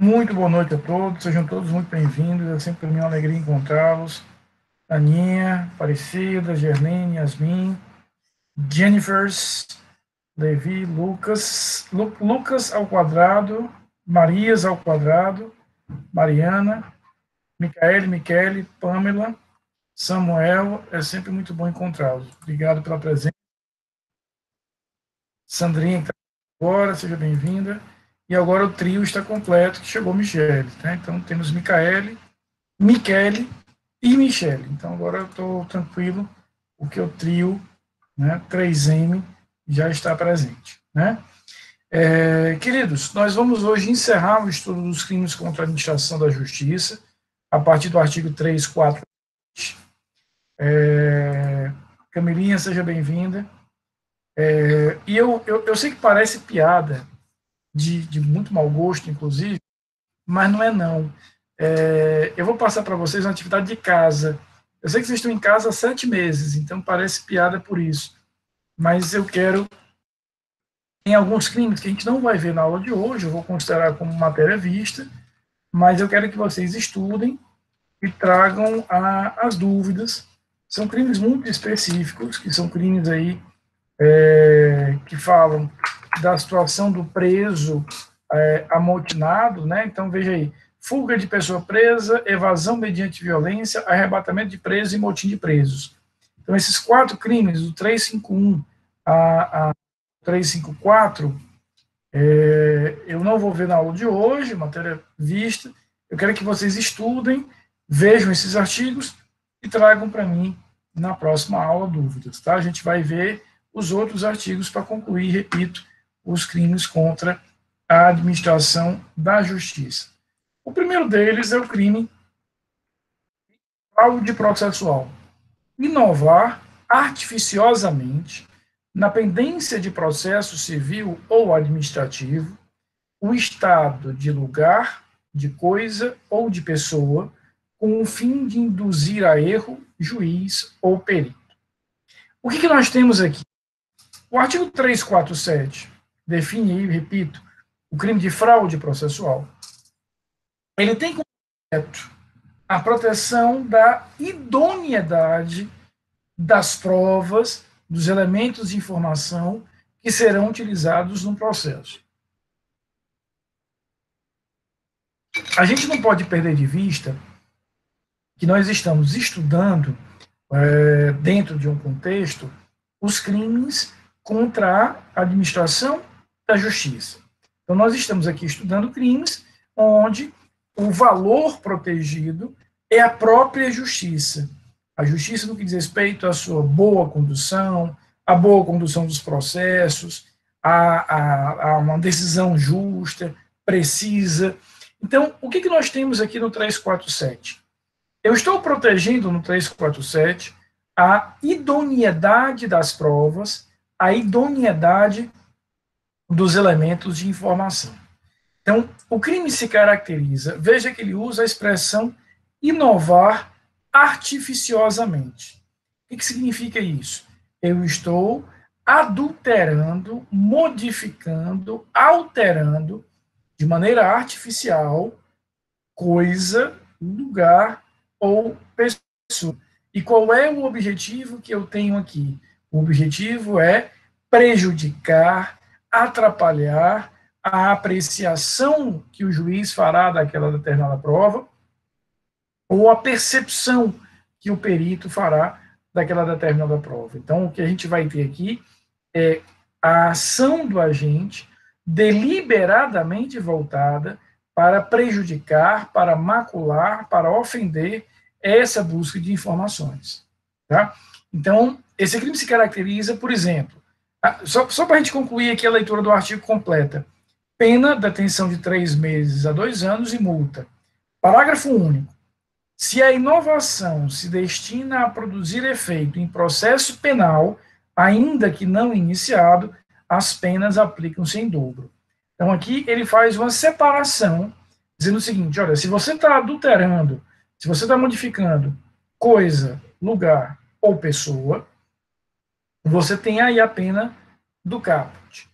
Muito boa noite a todos, sejam todos muito bem-vindos. É sempre uma alegria encontrá-los. Aninha, Aparecida, Gerlene, Yasmin, Jennifers, Levi, Lucas, Lu, Lucas ao quadrado, Marias ao quadrado, Mariana, Micaele, Michele, Pamela, Samuel, é sempre muito bom encontrá-los. Obrigado pela presença. Sandrinha, está agora, seja bem-vinda. E agora o trio está completo, que chegou Michele. Tá? Então temos Micaele, Michele e Michele. Então agora eu estou tranquilo, porque o trio né, 3M já está presente. Né? É, queridos, nós vamos hoje encerrar o estudo dos crimes contra a administração da justiça, a partir do artigo 3, 4. É, Camilinha, seja bem-vinda. É, e eu, eu, eu sei que parece piada, de, de muito mau gosto, inclusive, mas não é não. É, eu vou passar para vocês uma atividade de casa. Eu sei que vocês estão em casa há sete meses, então parece piada por isso. Mas eu quero. Tem alguns crimes que a gente não vai ver na aula de hoje, eu vou considerar como matéria vista, mas eu quero que vocês estudem e tragam a, as dúvidas. São crimes muito específicos, que são crimes aí é, que falam da situação do preso é, amotinado, né? Então, veja aí, fuga de pessoa presa, evasão mediante violência, arrebatamento de preso e motim de presos. Então, esses quatro crimes, do 351 a, a 354, é, eu não vou ver na aula de hoje, matéria vista, eu quero que vocês estudem, vejam esses artigos e tragam para mim na próxima aula dúvidas, tá? A gente vai ver os outros artigos para concluir, repito, os crimes contra a administração da justiça. O primeiro deles é o crime fraude processual. Inovar artificiosamente na pendência de processo civil ou administrativo o estado de lugar, de coisa ou de pessoa com o fim de induzir a erro juiz ou perito. O que, que nós temos aqui? O artigo 347 define, repito, o crime de fraude processual. Ele tem como objeto a proteção da idoneidade das provas, dos elementos de informação que serão utilizados no processo. A gente não pode perder de vista que nós estamos estudando, é, dentro de um contexto, os crimes contra a administração da justiça. Então, nós estamos aqui estudando crimes onde o valor protegido é a própria justiça. A justiça no que diz respeito à sua boa condução, à boa condução dos processos, a, a, a uma decisão justa, precisa. Então, o que, que nós temos aqui no 347? Eu estou protegendo no 347 a idoneidade das provas, a idoneidade dos elementos de informação. Então, o crime se caracteriza, veja que ele usa a expressão inovar artificiosamente. O que significa isso? Eu estou adulterando, modificando, alterando de maneira artificial coisa, lugar ou pessoa. E qual é o objetivo que eu tenho aqui? O objetivo é prejudicar, atrapalhar a apreciação que o juiz fará daquela determinada prova ou a percepção que o perito fará daquela determinada prova. Então, o que a gente vai ter aqui é a ação do agente deliberadamente voltada para prejudicar, para macular, para ofender essa busca de informações. Tá? Então, esse crime se caracteriza, por exemplo, ah, só, só para a gente concluir aqui a leitura do artigo completa. Pena, detenção de três meses a dois anos e multa. Parágrafo único. Se a inovação se destina a produzir efeito em processo penal, ainda que não iniciado, as penas aplicam-se em dobro. Então, aqui ele faz uma separação, dizendo o seguinte: olha, se você está adulterando, se você está modificando coisa, lugar ou pessoa, você tem aí a pena do caput.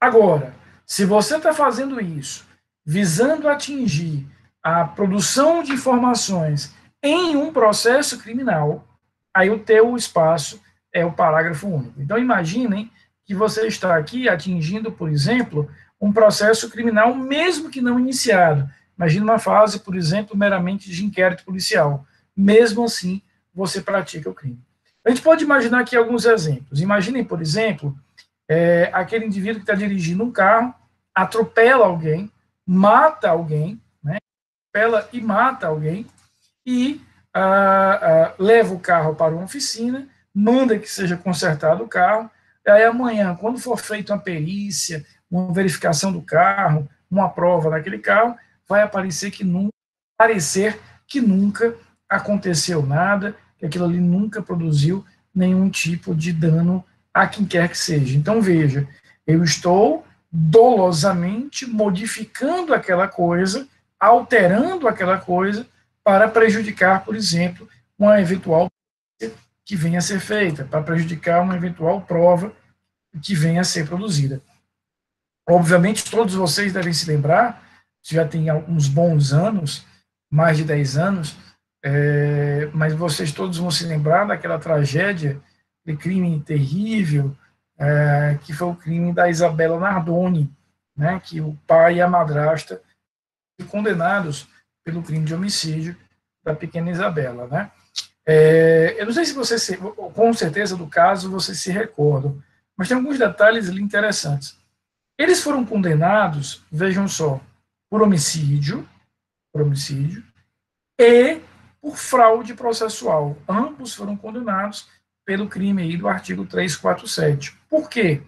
Agora, se você está fazendo isso visando atingir a produção de informações em um processo criminal, aí o teu espaço é o parágrafo único. Então, imaginem que você está aqui atingindo, por exemplo, um processo criminal, mesmo que não iniciado. Imagina uma fase, por exemplo, meramente de inquérito policial. Mesmo assim, você pratica o crime. A gente pode imaginar aqui alguns exemplos. Imaginem, por exemplo, é, aquele indivíduo que está dirigindo um carro, atropela alguém, mata alguém, né? atropela e mata alguém, e ah, ah, leva o carro para uma oficina, manda que seja consertado o carro, aí amanhã, quando for feita uma perícia, uma verificação do carro, uma prova daquele carro, vai aparecer que nunca, parecer que nunca aconteceu nada, que aquilo ali nunca produziu nenhum tipo de dano a quem quer que seja. Então, veja, eu estou dolosamente modificando aquela coisa, alterando aquela coisa, para prejudicar, por exemplo, uma eventual que venha a ser feita, para prejudicar uma eventual prova que venha a ser produzida. Obviamente, todos vocês devem se lembrar, já tem uns bons anos, mais de 10 anos, é, mas vocês todos vão se lembrar daquela tragédia, de crime terrível, é, que foi o crime da Isabela Nardoni, né, que o pai e a madrasta foram condenados pelo crime de homicídio da pequena Isabela. Né? É, eu não sei se você, se, com certeza do caso, vocês se recordam, mas tem alguns detalhes ali interessantes. Eles foram condenados, vejam só, por homicídio, por homicídio, e por fraude processual. Ambos foram condenados pelo crime aí do artigo 347. Por quê?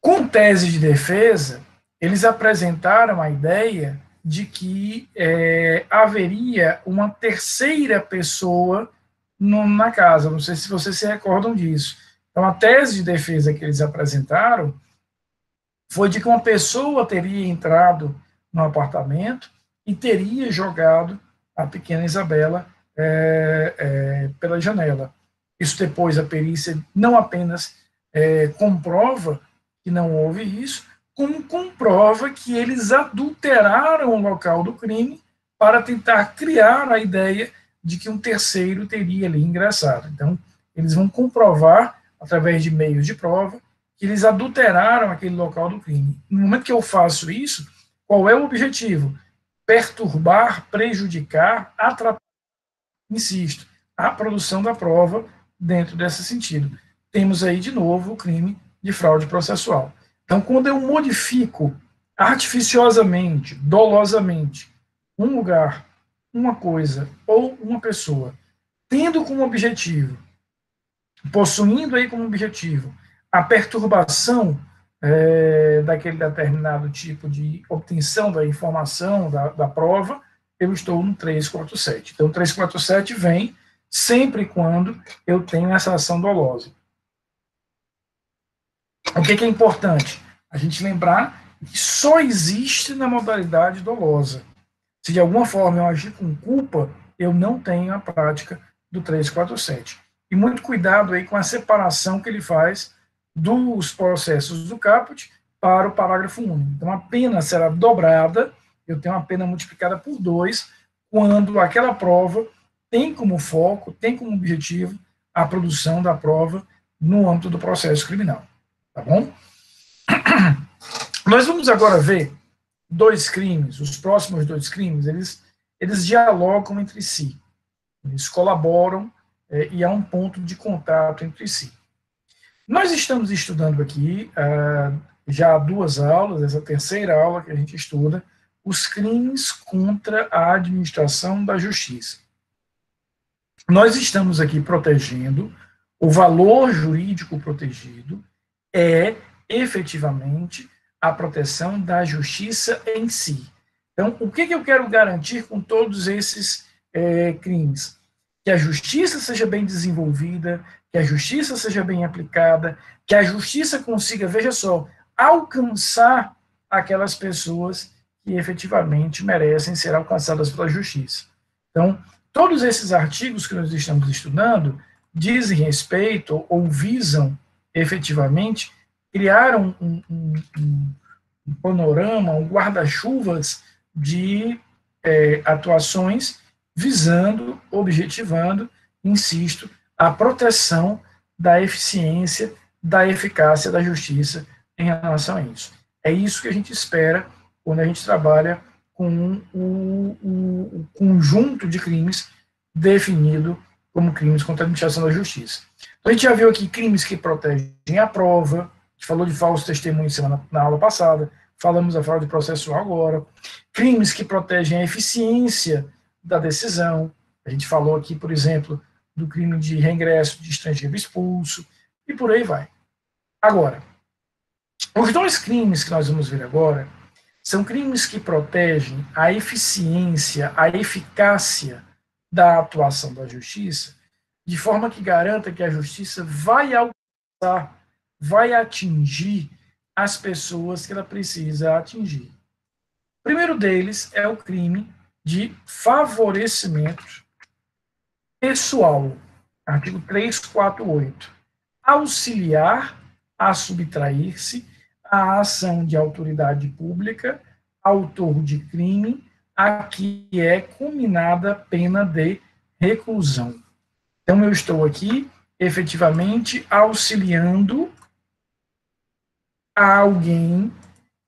Com tese de defesa, eles apresentaram a ideia de que é, haveria uma terceira pessoa no, na casa. Não sei se vocês se recordam disso. Então, a tese de defesa que eles apresentaram foi de que uma pessoa teria entrado no apartamento e teria jogado a pequena Isabela é, é, pela janela. Isso depois a perícia não apenas é, comprova que não houve isso, como comprova que eles adulteraram o local do crime para tentar criar a ideia de que um terceiro teria ali ingressado. Então, eles vão comprovar, através de meios de prova, que eles adulteraram aquele local do crime. No momento que eu faço isso, qual é o objetivo? Perturbar, prejudicar, atrapalhar, insisto, a produção da prova dentro desse sentido. Temos aí, de novo, o crime de fraude processual. Então, quando eu modifico artificiosamente, dolosamente, um lugar, uma coisa ou uma pessoa, tendo como objetivo, possuindo aí como objetivo a perturbação é, daquele determinado tipo de obtenção da informação, da, da prova, eu estou no 347. Então, o 347 vem sempre quando eu tenho essa ação dolosa. O que, que é importante? A gente lembrar que só existe na modalidade dolosa. Se de alguma forma eu agir com culpa, eu não tenho a prática do 347. E muito cuidado aí com a separação que ele faz dos processos do caput para o parágrafo único. Então, a pena será dobrada, eu tenho uma pena multiplicada por dois, quando aquela prova tem como foco, tem como objetivo a produção da prova no âmbito do processo criminal. Tá bom? Nós vamos agora ver dois crimes, os próximos dois crimes, eles, eles dialogam entre si, eles colaboram é, e há um ponto de contato entre si. Nós estamos estudando aqui, ah, já há duas aulas, essa terceira aula que a gente estuda, os crimes contra a administração da justiça. Nós estamos aqui protegendo o valor jurídico protegido, é efetivamente a proteção da justiça em si. Então, o que, eu quero garantir com todos esses é, crimes? Que a justiça seja bem desenvolvida, que a justiça seja bem aplicada, que a justiça consiga, veja só, alcançar aquelas pessoas que efetivamente merecem ser alcançadas pela justiça. Então, todos esses artigos que nós estamos estudando dizem respeito ou visam efetivamente criar um, um, um, um panorama, um guarda-chuvas de é, atuações visando, objetivando, insisto, a proteção da eficiência, da eficácia da justiça em relação a isso. É isso que a gente espera quando a gente trabalha com o, o, o conjunto de crimes definido como crimes contra a administração da justiça. Então, a gente já viu aqui crimes que protegem a prova, a gente falou de falso testemunho semana, na aula passada, falamos da fraude processual agora, crimes que protegem a eficiência da decisão, a gente falou aqui, por exemplo, do crime de reingresso de estrangeiro expulso, e por aí vai. Agora, os dois crimes que nós vamos ver agora são crimes que protegem a eficiência, a eficácia da atuação da justiça, de forma que garanta que a justiça vai alcançar, vai atingir as pessoas que ela precisa atingir. O primeiro deles é o crime de favorecimento pessoal, artigo 348. Auxiliar a subtrair-se a ação de autoridade pública, autor de crime, a que é combinada pena de reclusão. Então, eu estou aqui, efetivamente, auxiliando a alguém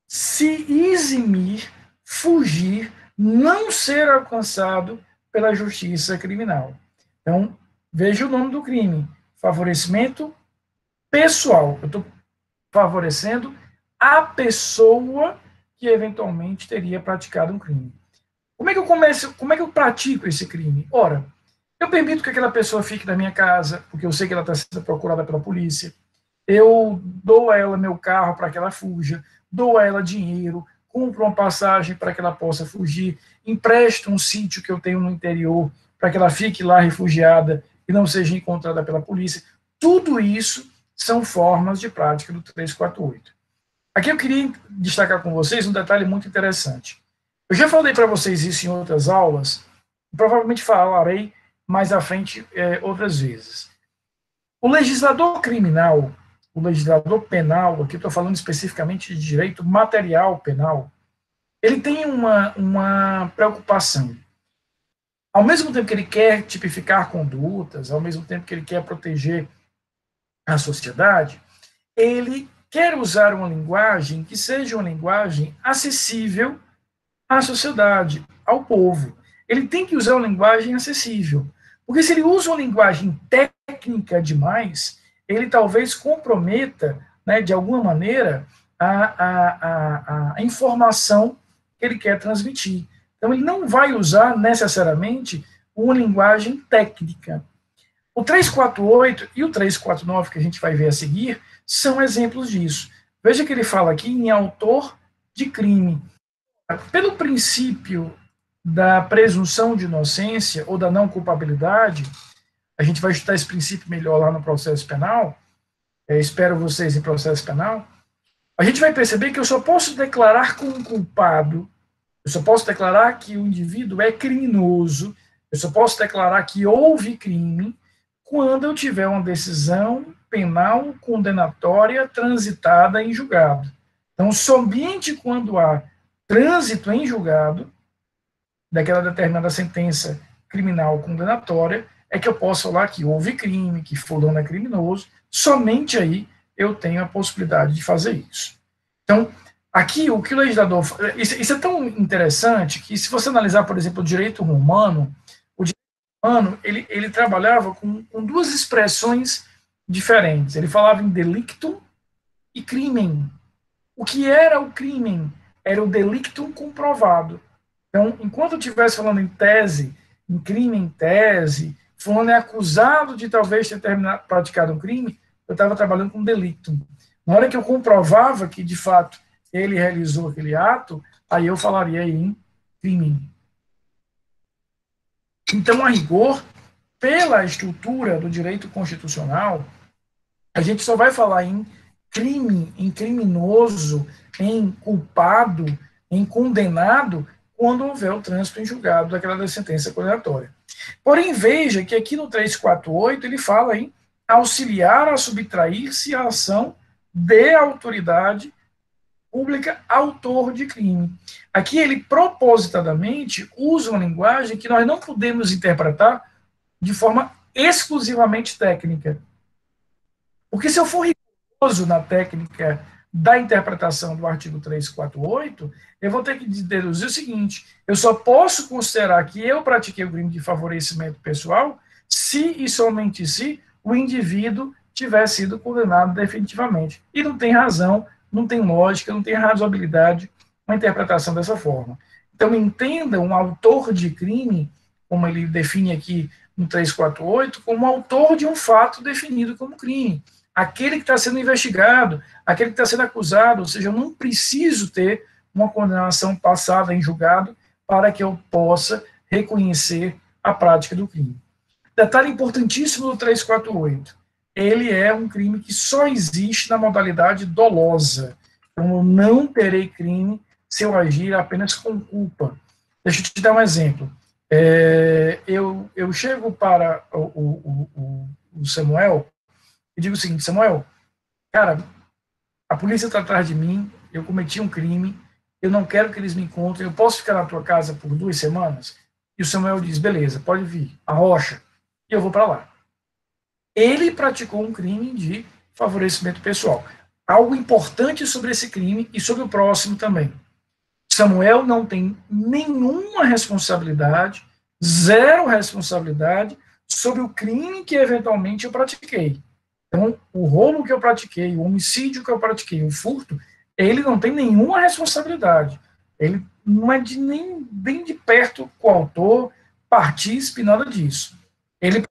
se eximir, fugir, não ser alcançado pela justiça criminal. Então, veja o nome do crime: favorecimento pessoal. Eu estou favorecendo a pessoa que eventualmente teria praticado um crime. Como é que eu começo, como é que eu pratico esse crime? Ora, eu permito que aquela pessoa fique na minha casa, porque eu sei que ela está sendo procurada pela polícia. Eu dou a ela meu carro para que ela fuja, dou a ela dinheiro, compro uma passagem para que ela possa fugir, empresto um sítio que eu tenho no interior para que ela fique lá refugiada e não seja encontrada pela polícia. Tudo isso são formas de prática do 348. Aqui eu queria destacar com vocês um detalhe muito interessante. Eu já falei para vocês isso em outras aulas, provavelmente falarei mais à frente é, outras vezes. O legislador criminal, o legislador penal, aqui estou falando especificamente de direito material penal, ele tem uma, uma preocupação. Ao mesmo tempo que ele quer tipificar condutas, ao mesmo tempo que ele quer proteger a sociedade, ele quer usar uma linguagem que seja uma linguagem acessível à sociedade, ao povo. Ele tem que usar uma linguagem acessível. Porque se ele usa uma linguagem técnica demais, ele talvez comprometa, né, de alguma maneira, a, a, a, a informação que ele quer transmitir. Então, ele não vai usar necessariamente uma linguagem técnica. O 348 e o 349, que a gente vai ver a seguir, são exemplos disso. Veja que ele fala aqui em autor de crime. Pelo princípio da presunção de inocência ou da não culpabilidade, a gente vai estudar esse princípio melhor lá no processo penal, é, espero vocês em processo penal, a gente vai perceber que eu só posso declarar como culpado, eu só posso declarar que o indivíduo é criminoso, eu só posso declarar que houve crime quando eu tiver uma decisão penal condenatória transitada em julgado. Então, somente quando há trânsito em julgado daquela determinada sentença criminal condenatória é que eu posso falar que houve crime, que fulano é criminoso, somente aí eu tenho a possibilidade de fazer isso. Então, aqui o que o legislador. Isso, isso é tão interessante que, se você analisar, por exemplo, o direito romano, o direito romano ele, ele trabalhava com, com duas expressões diferentes. Ele falava em delictum e crimen. O que era o crime? Era o delictum comprovado. Então, enquanto eu estivesse falando em tese, em crime em tese, fulano é acusado de talvez ter terminado, praticado um crime, eu estava trabalhando com delictum. Na hora que eu comprovava que, de fato, ele realizou aquele ato, aí eu falaria em crime. Então, a rigor, pela estrutura do direito constitucional, a gente só vai falar em crime, em criminoso, em culpado, em condenado, quando houver o trânsito em julgado daquela sentença condenatória. Porém, veja que aqui no 348 ele fala em auxiliar a subtrair-se a ação de autoridade pública autor de crime. Aqui ele propositadamente usa uma linguagem que nós não podemos interpretar de forma exclusivamente técnica. Porque se eu for rigoroso na técnica da interpretação do artigo 348, eu vou ter que deduzir o seguinte: eu só posso considerar que eu pratiquei o crime de favorecimento pessoal se e somente se o indivíduo tiver sido condenado definitivamente. E não tem razão, não tem lógica, não tem razoabilidade uma interpretação dessa forma. Então, entenda um autor de crime, como ele define aqui no 348, como autor de um fato definido como crime aquele que está sendo investigado, aquele que está sendo acusado, ou seja, eu não preciso ter uma condenação passada em julgado para que eu possa reconhecer a prática do crime. Detalhe importantíssimo do 348. Ele é um crime que só existe na modalidade dolosa. Então, eu não terei crime se eu agir apenas com culpa. Deixa eu te dar um exemplo. É, eu, eu chego para o, o, o, o Samuel e digo o seguinte, Samuel, cara, a polícia está atrás de mim, eu cometi um crime, eu não quero que eles me encontrem, eu posso ficar na tua casa por duas semanas? E o Samuel diz, beleza, pode vir, a rocha, e eu vou para lá. Ele praticou um crime de favorecimento pessoal. Algo importante sobre esse crime e sobre o próximo também. Samuel não tem nenhuma responsabilidade, zero responsabilidade sobre o crime que eventualmente eu pratiquei. Então, o roubo que eu pratiquei, o homicídio que eu pratiquei, o furto, ele não tem nenhuma responsabilidade. Ele não é de nem bem de perto coautor, partícipe, nada disso. Ele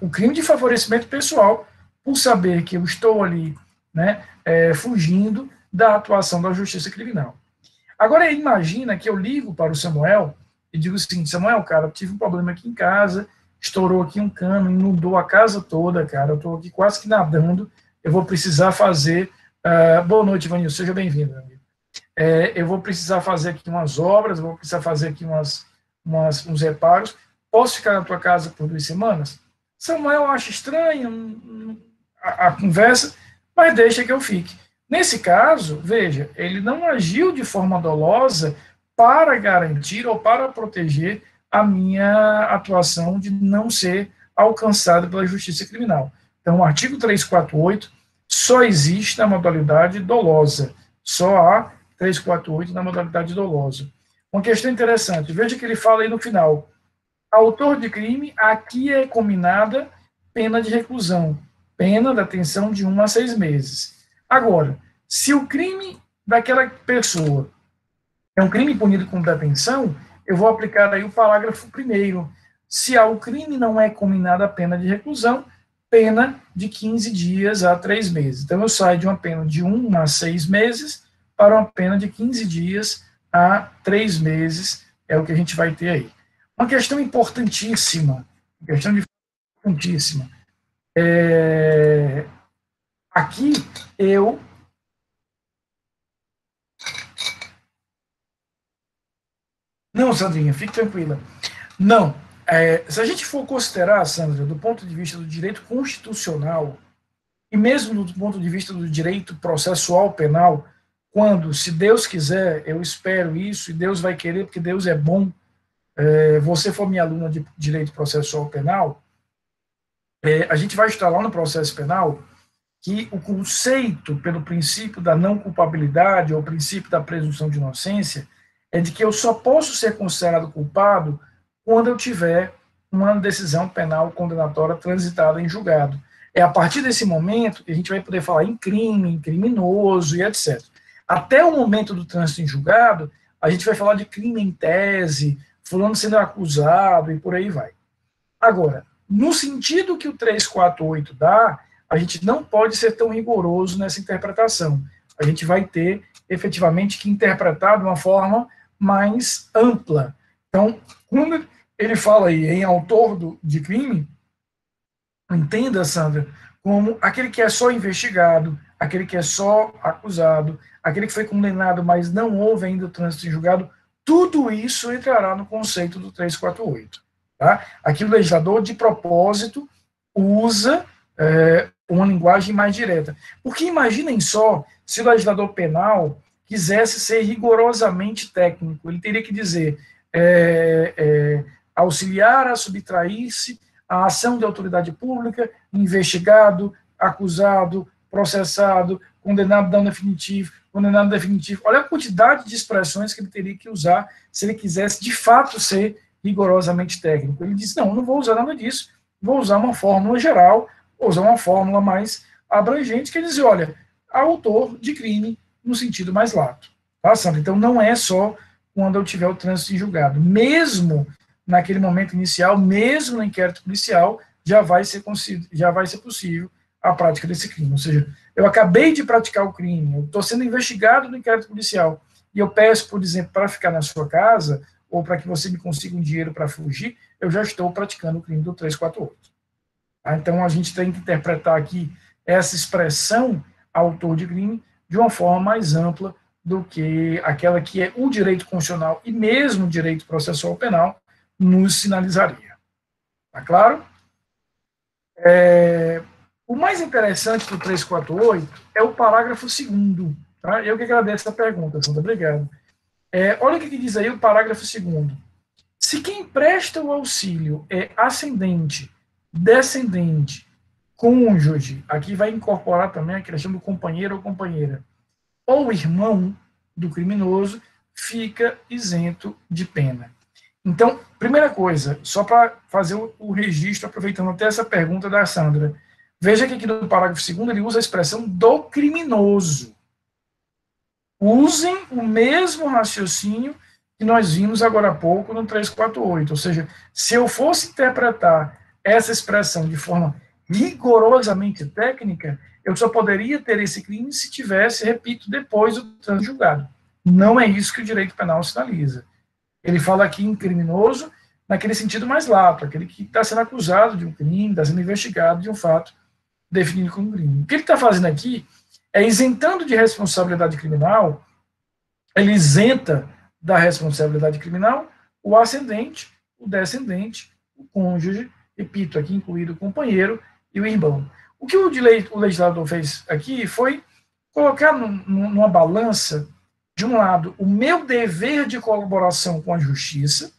o crime de favorecimento pessoal por saber que eu estou ali, né, é, fugindo da atuação da justiça criminal. Agora imagina que eu ligo para o Samuel e digo o seguinte, Samuel, cara, tive um problema aqui em casa, estourou aqui um cano, inundou a casa toda, cara. Eu estou aqui quase que nadando. Eu vou precisar fazer. Uh, boa noite, Vanil, seja bem-vindo, amigo. É, eu vou precisar fazer aqui umas obras, vou precisar fazer aqui umas, umas, uns reparos. Posso ficar na tua casa por duas semanas? Samuel acha estranho a, a conversa, mas deixa que eu fique. Nesse caso, veja, ele não agiu de forma dolosa para garantir ou para proteger a minha atuação de não ser alcançada pela justiça criminal. Então, o artigo 348 só existe na modalidade dolosa. Só há 348 na modalidade dolosa. Uma questão interessante, veja que ele fala aí no final. Autor de crime, aqui é combinada pena de reclusão, pena da detenção de um a seis meses. Agora, se o crime daquela pessoa é um crime punido com detenção, eu vou aplicar aí o parágrafo primeiro. Se ao crime não é combinada a pena de reclusão, pena de 15 dias a 3 meses. Então, eu saio de uma pena de 1 a 6 meses para uma pena de 15 dias a 3 meses, é o que a gente vai ter aí. Uma questão importantíssima, questão importantíssima. É, aqui eu Não, Sandrinha, fique tranquila. Não. É, se a gente for considerar, Sandra, do ponto de vista do direito constitucional, e mesmo do ponto de vista do direito processual penal, quando, se Deus quiser, eu espero isso, e Deus vai querer, porque Deus é bom, é, você for minha aluna de direito processual penal, é, a gente vai estar lá no processo penal que o conceito pelo princípio da não culpabilidade ou princípio da presunção de inocência é de que eu só posso ser considerado culpado quando eu tiver uma decisão penal condenatória transitada em julgado. É a partir desse momento que a gente vai poder falar em crime, em criminoso e etc. Até o momento do trânsito em julgado, a gente vai falar de crime em tese, fulano sendo acusado e por aí vai. Agora, no sentido que o 348 dá, a gente não pode ser tão rigoroso nessa interpretação. A gente vai ter efetivamente que interpretar de uma forma mais ampla. Então, quando ele fala aí em autor do, de crime, entenda, Sandra, como aquele que é só investigado, aquele que é só acusado, aquele que foi condenado, mas não houve ainda o trânsito em julgado, tudo isso entrará no conceito do 348. Tá? Aqui o legislador, de propósito, usa é, uma linguagem mais direta. Porque imaginem só se o legislador penal quisesse ser rigorosamente técnico. Ele teria que dizer é, é, auxiliar a subtrair-se a ação de autoridade pública, investigado, acusado, processado, condenado dano definitivo, condenado definitivo. Olha a quantidade de expressões que ele teria que usar se ele quisesse de fato ser rigorosamente técnico. Ele disse: não, não vou usar nada disso, vou usar uma fórmula geral, vou usar uma fórmula mais abrangente, que dizer: olha, autor de crime no sentido mais lato. Tá, Sandra? Então não é só quando eu tiver o trânsito em julgado. Mesmo naquele momento inicial, mesmo no inquérito policial, já vai ser, já vai ser possível a prática desse crime. Ou seja, eu acabei de praticar o crime, estou sendo investigado no inquérito policial, e eu peço, por exemplo, para ficar na sua casa, ou para que você me consiga um dinheiro para fugir, eu já estou praticando o crime do 348. Tá? Então, a gente tem que interpretar aqui essa expressão autor de crime de uma forma mais ampla do que aquela que é o direito constitucional e mesmo o direito processual penal nos sinalizaria. Tá claro? É, o mais interessante do 348 é o parágrafo 2 tá? Eu que agradeço a pergunta, Sandra, obrigado. É, olha o que diz aí o parágrafo 2 Se quem presta o auxílio é ascendente, descendente, cônjuge, aqui vai incorporar também a questão do companheiro ou companheira, ou irmão do criminoso, fica isento de pena. Então, primeira coisa, só para fazer o registro, aproveitando até essa pergunta da Sandra, Veja que aqui no parágrafo 2 ele usa a expressão do criminoso. Usem o mesmo raciocínio que nós vimos agora há pouco no 348. Ou seja, se eu fosse interpretar essa expressão de forma rigorosamente técnica, eu só poderia ter esse crime se tivesse, repito, depois do trânsito julgado. Não é isso que o direito penal sinaliza. Ele fala aqui em criminoso naquele sentido mais lato, aquele que está sendo acusado de um crime, está sendo investigado de um fato definido como crime. O que ele está fazendo aqui é isentando de responsabilidade criminal, ele isenta da responsabilidade criminal o ascendente, o descendente, o cônjuge, repito, aqui incluído o companheiro e o irmão. O que o, o legislador fez aqui foi colocar num, numa balança, de um lado, o meu dever de colaboração com a justiça,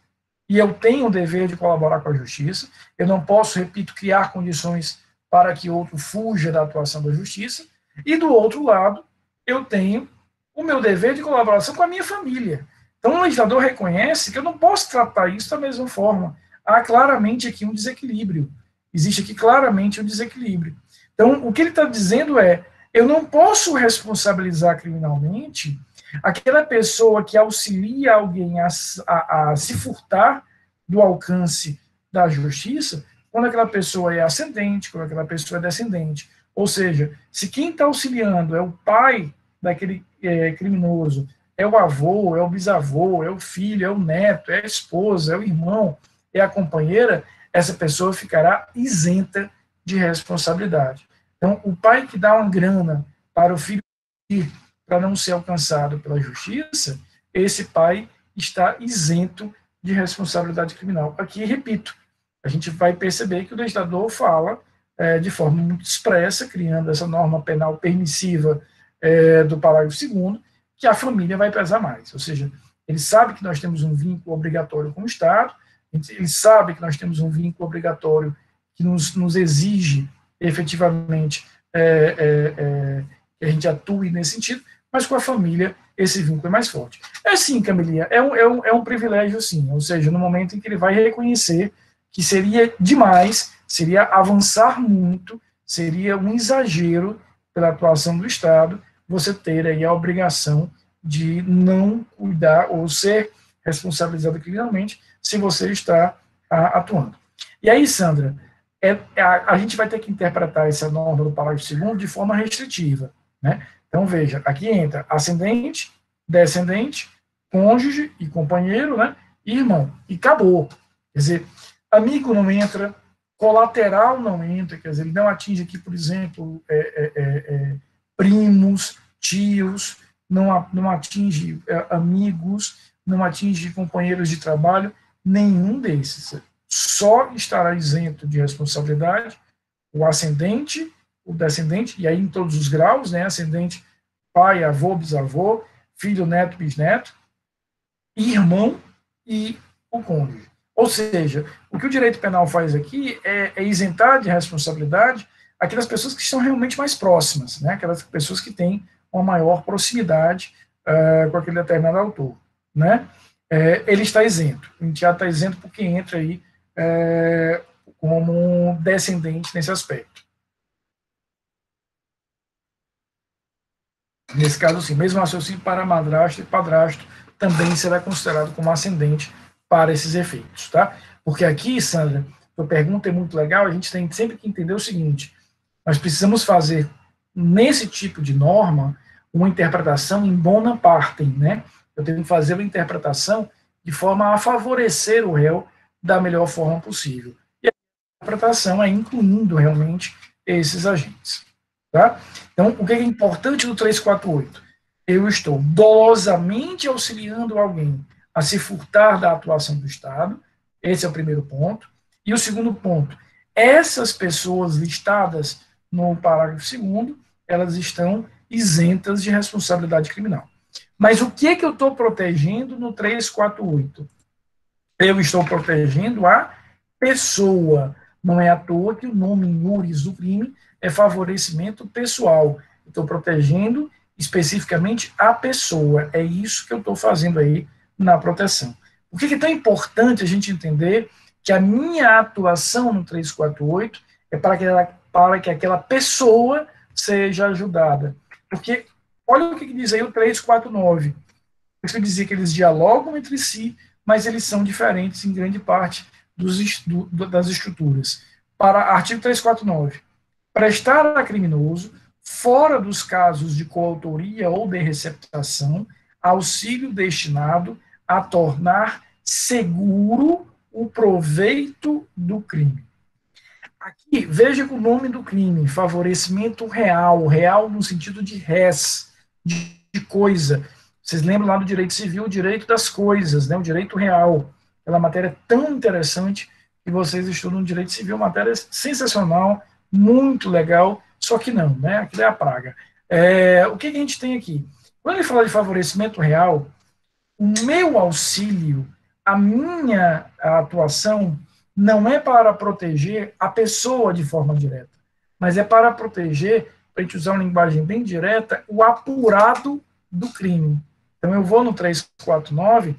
e eu tenho o dever de colaborar com a justiça, eu não posso, repito, criar condições para que outro fuja da atuação da justiça, e do outro lado, eu tenho o meu dever de colaboração com a minha família. Então, o legislador reconhece que eu não posso tratar isso da mesma forma. Há claramente aqui um desequilíbrio. Existe aqui claramente um desequilíbrio. Então, o que ele está dizendo é: eu não posso responsabilizar criminalmente aquela pessoa que auxilia alguém a, a, a se furtar do alcance da justiça, quando aquela pessoa é ascendente, quando aquela pessoa é descendente. Ou seja, se quem está auxiliando é o pai daquele é, criminoso, é o avô, é o bisavô, é o filho, é o neto, é a esposa, é o irmão, é a companheira, essa pessoa ficará isenta de responsabilidade. Então, o pai que dá uma grana para o filho ir para não ser alcançado pela justiça, esse pai está isento de responsabilidade criminal. Aqui, repito, a gente vai perceber que o legislador fala é, de forma muito expressa, criando essa norma penal permissiva é, do parágrafo 2 que a família vai pesar mais. Ou seja, ele sabe que nós temos um vínculo obrigatório com o Estado, ele sabe que nós temos um vínculo obrigatório que nos, nos exige efetivamente é, é, é que a gente atue nesse sentido, mas com a família esse vínculo é mais forte. É sim, Camilinha, é um, é um, é um privilégio sim, ou seja, no momento em que ele vai reconhecer que seria demais, seria avançar muito, seria um exagero pela atuação do Estado você ter aí a obrigação de não cuidar ou ser responsabilizado criminalmente se você está a, atuando. E aí, Sandra, é, a, a, gente vai ter que interpretar essa norma do parágrafo 2 de forma restritiva. Né? Então, veja, aqui entra ascendente, descendente, cônjuge e companheiro, né? E irmão. E acabou. Quer dizer, amigo não entra, colateral não entra, quer dizer, ele não atinge aqui, por exemplo, é, é, é, é primos, tios, não, não atinge é, amigos, não atinge companheiros de trabalho, nenhum desses. Só estará isento de responsabilidade o ascendente, o descendente, e aí em todos os graus, né, ascendente, pai, avô, bisavô, filho, neto, bisneto, irmão e o cônjuge. Ou seja, o que o direito penal faz aqui é, é isentar de responsabilidade aquelas pessoas que estão realmente mais próximas, né? aquelas pessoas que têm uma maior proximidade uh, com aquele determinado autor. Né? É, ele está isento. O enteado está isento porque entra aí é, como descendente nesse aspecto. Nesse caso, sim, mesmo raciocínio para madrasto e padrasto também será considerado como ascendente para esses efeitos, tá? Porque aqui, Sandra, a pergunta é muito legal, a gente tem sempre que entender o seguinte, nós precisamos fazer, nesse tipo de norma, uma interpretação em bona parte, né? Eu tenho que fazer uma interpretação de forma a favorecer o réu da melhor forma possível. E a interpretação é incluindo realmente esses agentes. Tá? Então, o que é importante no 348? Eu estou dolosamente auxiliando alguém a se furtar da atuação do Estado. Esse é o primeiro ponto. E o segundo ponto, essas pessoas listadas no parágrafo segundo, elas estão isentas de responsabilidade criminal. Mas o que é que eu estou protegendo no 348? Eu estou protegendo a pessoa. Não é à toa que o nome iuris do crime é favorecimento pessoal. Estou protegendo especificamente a pessoa. É isso que eu estou fazendo aí na proteção. Por que é tão importante a gente entender que a minha atuação no 348 é para que, ela, para que aquela pessoa seja ajudada? Porque olha o que diz aí o 349. Você dizia que eles dialogam entre si, mas eles são diferentes em grande parte dos, do, das estruturas. Para artigo 349, prestar a criminoso, fora dos casos de coautoria ou de receptação, auxílio destinado a tornar seguro o proveito do crime. Aqui, veja o nome do crime, favorecimento real, real no sentido de res, de, de coisa. Vocês lembram lá do direito civil, o direito das coisas, né, o direito real. Aquela matéria tão interessante que vocês estudam direito civil, matéria sensacional, muito legal, só que não, né, aquilo é a praga. É, o que, que a gente tem aqui? Quando ele fala de favorecimento real, o meu auxílio, a minha atuação, não é para proteger a pessoa de forma direta, mas é para proteger, para a gente usar uma linguagem bem direta, o apurado do crime. Então, eu vou no 349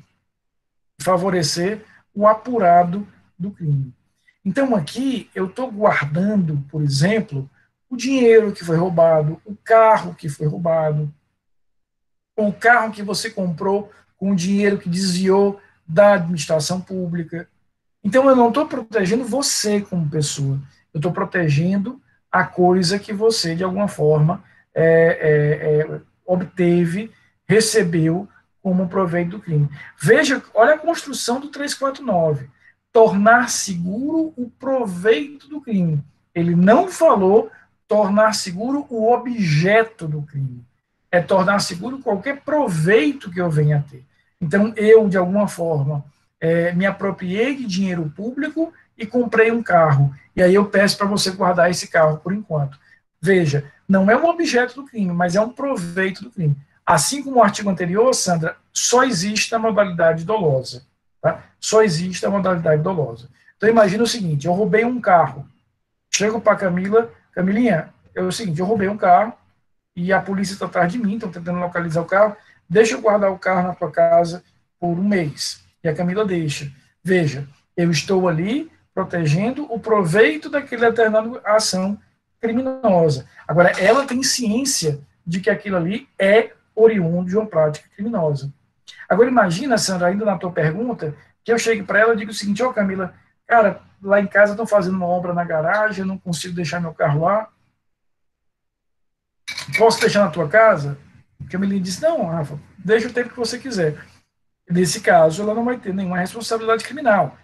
favorecer o apurado do crime. Então, aqui, eu estou guardando, por exemplo, o dinheiro que foi roubado, o carro que foi roubado, o carro que você comprou com o dinheiro que desviou da administração pública. Então, eu não estou protegendo você como pessoa, eu estou protegendo a coisa que você, de alguma forma, é, é, é, obteve, recebeu como proveito do crime. Veja, olha a construção do 349. Tornar seguro o proveito do crime. Ele não falou tornar seguro o objeto do crime. É tornar seguro qualquer proveito que eu venha a ter. Então, eu, de alguma forma, é, me apropriei de dinheiro público e comprei um carro. E aí eu peço para você guardar esse carro por enquanto. Veja, não é um objeto do crime, mas é um proveito do crime. Assim como o artigo anterior, Sandra, só existe a modalidade dolosa. Tá? Só existe a modalidade dolosa. Então imagina o seguinte, eu roubei um carro. Chego para Camila, Camilinha, é o seguinte, eu roubei um carro e a polícia está atrás de mim, estão tentando localizar o carro deixa eu guardar o carro na tua casa por um mês. E a Camila deixa. Veja, eu estou ali protegendo o proveito daquele determinada ação criminosa. Agora, ela tem ciência de que aquilo ali é oriundo de uma prática criminosa. Agora, imagina, Sandra, ainda na tua pergunta, que eu chegue para ela e digo o seguinte, ó oh, Camila, cara, lá em casa estão fazendo uma obra na garagem, eu não consigo deixar meu carro lá. Posso deixar na tua casa? Melina disse, não, Rafa, deixa o tempo que você quiser. Nesse caso, ela não vai ter nenhuma responsabilidade criminal.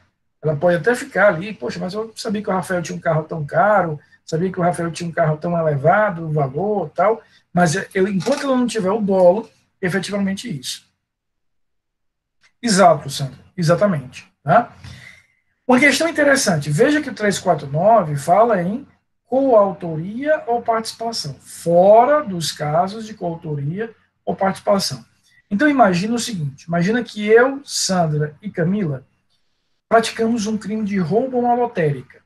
Ela pode até ficar ali, poxa, mas eu sabia que o Rafael tinha um carro tão caro, sabia que o Rafael tinha um carro tão elevado, o valor tal, mas eu, enquanto ela não tiver o dolo, efetivamente isso. Exato, Sandro, exatamente. Tá? Uma questão interessante, veja que o 349 fala em coautoria ou participação, fora dos casos de coautoria ou participação. Então imagina o seguinte, imagina que eu, Sandra e Camila praticamos um crime de roubo a uma lotérica.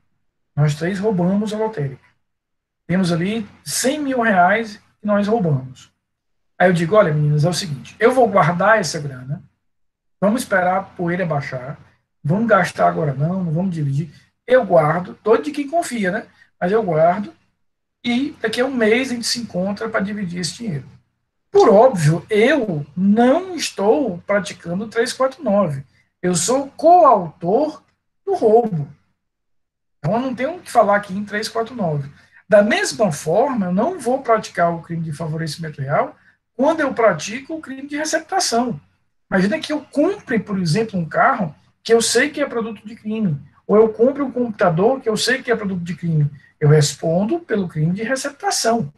Nós três roubamos a lotérica. Temos ali 100 mil reais e nós roubamos. Aí eu digo, olha meninas, é o seguinte, eu vou guardar essa grana, vamos esperar a poeira baixar, vamos gastar agora não, não vamos dividir. Eu guardo, todo de quem confia, né? Mas eu guardo e daqui a um mês a gente se encontra para dividir esse dinheiro. Por óbvio, eu não estou praticando 349. Eu sou coautor do roubo. Então, eu não tenho que falar aqui em 349. Da mesma forma, eu não vou praticar o crime de favorecimento real quando eu pratico o crime de receptação. Imagina que eu compre, por exemplo, um carro que eu sei que é produto de crime, ou eu compre um computador que eu sei que é produto de crime. Eu respondo pelo crime de receptação,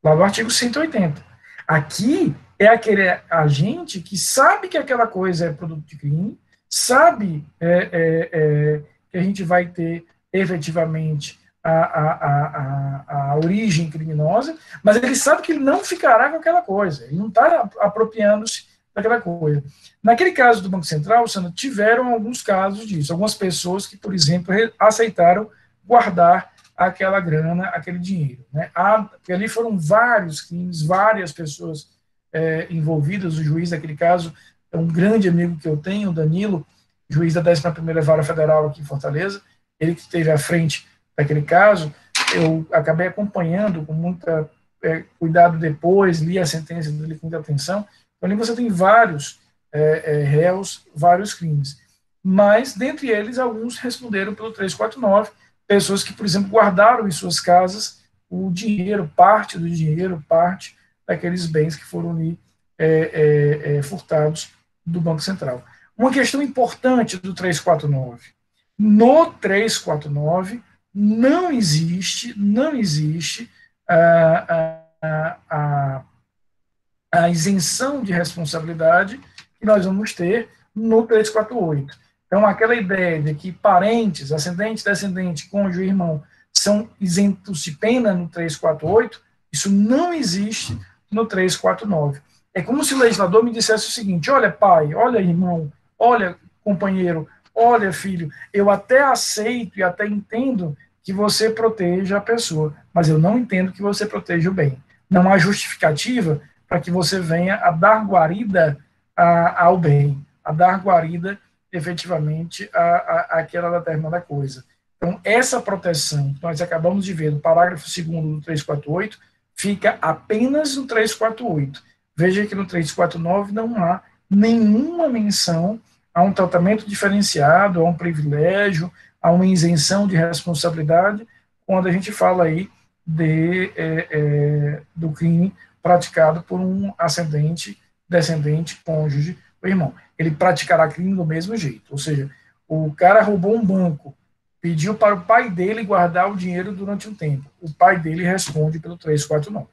lá no artigo 180. Aqui é aquele agente que sabe que aquela coisa é produto de crime, sabe é, é, é, que a gente vai ter efetivamente a, a, a, a, origem criminosa, mas ele sabe que ele não ficará com aquela coisa, ele não está apropriando-se daquela coisa. Naquele caso do Banco Central, Sandra, tiveram alguns casos disso, algumas pessoas que, por exemplo, aceitaram guardar aquela grana, aquele dinheiro. Né? Há, ali foram vários crimes, várias pessoas é, envolvidas. O juiz daquele caso é um grande amigo que eu tenho, Danilo, juiz da 11ª Vara Federal aqui em Fortaleza, ele que esteve à frente daquele caso, eu acabei acompanhando com muita é, cuidado depois, li a sentença dele com muita atenção. Então, ali você tem vários é, é, réus, vários crimes. Mas, dentre eles, alguns responderam pelo 349, pessoas que, por exemplo, guardaram em suas casas o dinheiro, parte do dinheiro, parte daqueles bens que foram ali é, é, é, furtados do Banco Central. Uma questão importante do 349. No 349 não existe, não existe a, a, a, a isenção de responsabilidade que nós vamos ter no 348. Então, aquela ideia de que parentes, ascendente, descendente, cônjuge, irmão, são isentos de pena no 348, isso não existe no 349. É como se o legislador me dissesse o seguinte: olha, pai, olha, irmão, olha, companheiro, olha, filho, eu até aceito e até entendo que você proteja a pessoa, mas eu não entendo que você proteja o bem. Não há justificativa para que você venha a dar guarida a, ao bem, a dar guarida efetivamente a, a, aquela determinada coisa. Então, essa proteção que nós acabamos de ver no parágrafo 2 do 348 fica apenas no 348. Veja que no 349 não há nenhuma menção a um tratamento diferenciado, a um privilégio, a uma isenção de responsabilidade, quando a gente fala aí de, é, é, do crime praticado por um ascendente, descendente, cônjuge ou irmão ele praticará crime do mesmo jeito. Ou seja, o cara roubou um banco, pediu para o pai dele guardar o dinheiro durante um tempo. O pai dele responde pelo 349.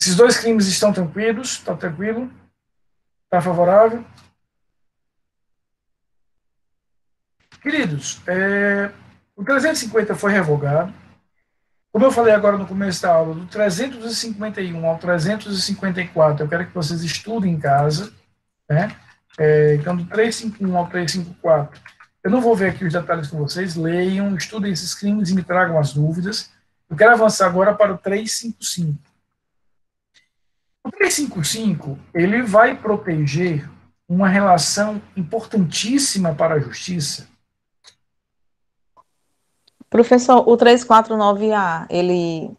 Esses dois crimes estão tranquilos? Está tranquilo? Está favorável? Queridos, é, o 350 foi revogado. Como eu falei agora no começo da aula, do 351 ao 354, eu quero que vocês estudem em casa. Né? É, então, do 351 ao 354, eu não vou ver aqui os detalhes com vocês, leiam, estudem esses crimes e me tragam as dúvidas. Eu quero avançar agora para o 355. O 355, ele vai proteger uma relação importantíssima para a justiça. Professor, o 349A, ele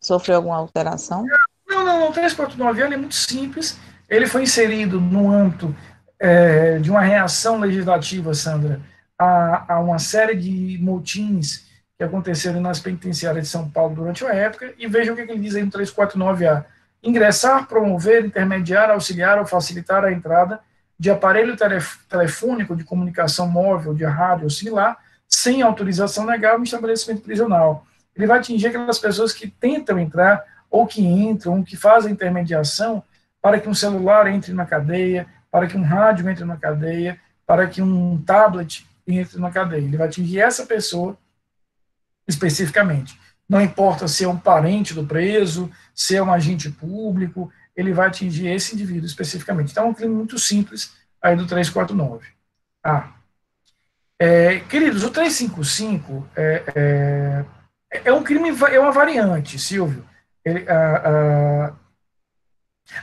sofreu alguma alteração? Não, não, o 349A é muito simples ele foi inserido no âmbito é, de uma reação legislativa, Sandra, a, a, uma série de motins que aconteceram nas penitenciárias de São Paulo durante a época, e veja o que ele diz aí no 349A. Ingressar, promover, intermediar, auxiliar ou facilitar a entrada de aparelho telefônico de comunicação móvel, de rádio ou similar, sem autorização legal no estabelecimento prisional. Ele vai atingir aquelas pessoas que tentam entrar, ou que entram, ou que fazem intermediação para que um celular entre na cadeia, para que um rádio entre na cadeia, para que um tablet entre na cadeia. Ele vai atingir essa pessoa especificamente. Não importa se é um parente do preso, se é um agente público, ele vai atingir esse indivíduo especificamente. Então, é um crime muito simples aí do 349. Ah, é, queridos, o 355 é, é, é, um crime, é uma variante, Silvio. Ele, ah,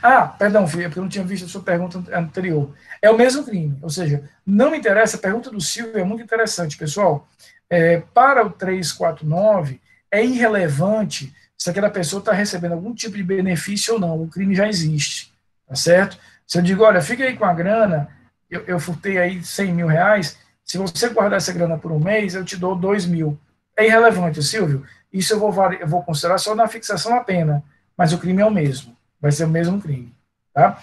ah, perdão, filho, porque eu não tinha visto a sua pergunta anterior. É o mesmo crime, ou seja, não me interessa, a pergunta do Silvio é muito interessante, pessoal. É, para o 349, é irrelevante se aquela pessoa está recebendo algum tipo de benefício ou não, o crime já existe, tá certo? Se eu digo, olha, fica aí com a grana, eu, eu furtei aí 100 mil reais, se você guardar essa grana por um mês, eu te dou 2 mil. É irrelevante, Silvio. Isso eu vou, eu vou considerar só na fixação da pena, mas o crime é o mesmo, vai ser o mesmo crime. Tá?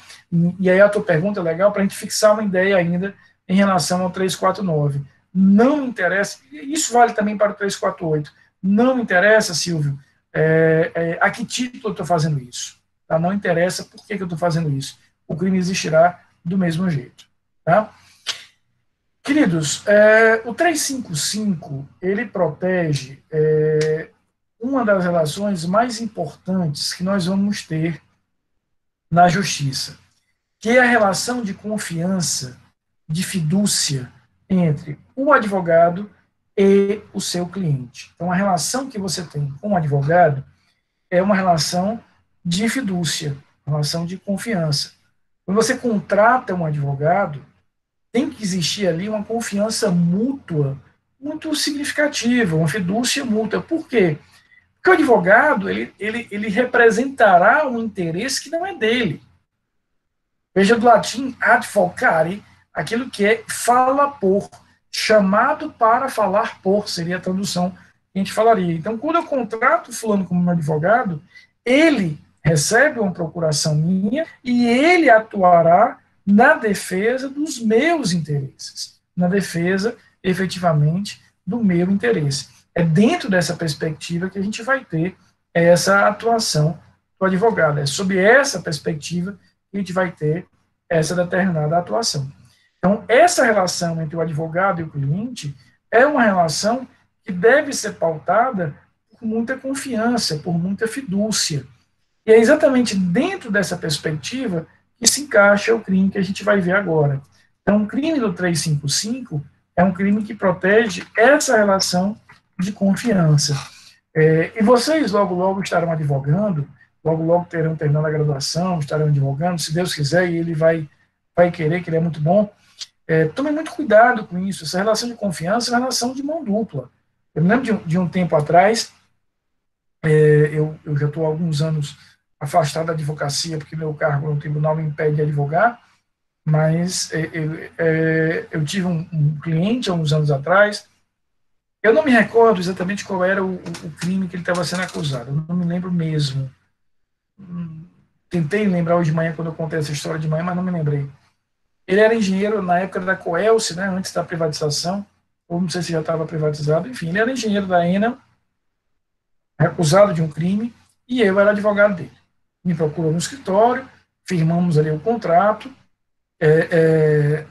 E aí a tua pergunta é legal para a gente fixar uma ideia ainda em relação ao 349. Não interessa, isso vale também para o 348, não interessa, Silvio, é, é, a que título eu estou fazendo isso. Tá? Não interessa por que, que eu estou fazendo isso. O crime existirá do mesmo jeito. Tá? Queridos, é, o 355, ele protege é, uma das relações mais importantes que nós vamos ter na justiça, que é a relação de confiança, de fidúcia entre o advogado e o seu cliente. Então, a relação que você tem com o advogado é uma relação de fidúcia, relação de confiança. Quando você contrata um advogado, tem que existir ali uma confiança mútua muito significativa, uma fidúcia mútua. Por quê? Porque o advogado ele, ele, ele representará um interesse que não é dele. Veja do latim advocare, aquilo que é fala por chamado para falar por, seria a tradução que a gente falaria. Então, quando eu contrato fulano como meu advogado, ele recebe uma procuração minha e ele atuará na defesa dos meus interesses, na defesa, efetivamente, do meu interesse. É dentro dessa perspectiva que a gente vai ter essa atuação do advogado. É sob essa perspectiva que a gente vai ter essa determinada atuação. Então, essa relação entre o advogado e o cliente é uma relação que deve ser pautada por muita confiança, por muita fidúcia. E é exatamente dentro dessa perspectiva que se encaixa o crime que a gente vai ver agora. Então, o crime do 355 é um crime que protege essa relação de confiança. É, e vocês logo, logo estarão advogando, logo, logo terão terminado a graduação, estarão advogando, se Deus quiser, e ele vai, vai querer, que ele é muito bom. É, tome muito cuidado com isso. Essa relação de confiança é uma relação de mão dupla. Eu me lembro de, de um tempo atrás, é, eu, eu, já estou há alguns anos afastado da advocacia, porque meu cargo no tribunal me impede de advogar, mas é, eu, é, eu tive um, um, cliente há uns anos atrás, eu não me recordo exatamente qual era o, o crime que ele estava sendo acusado, eu não me lembro mesmo. Tentei lembrar hoje de manhã, quando eu contei essa história de manhã, mas não me lembrei. Ele era engenheiro na época da Coelce, né, antes da privatização, ou não sei se já estava privatizado, enfim, ele era engenheiro da Enel, acusado de um crime, e eu era advogado dele. Me procurou no escritório, firmamos ali o contrato. É,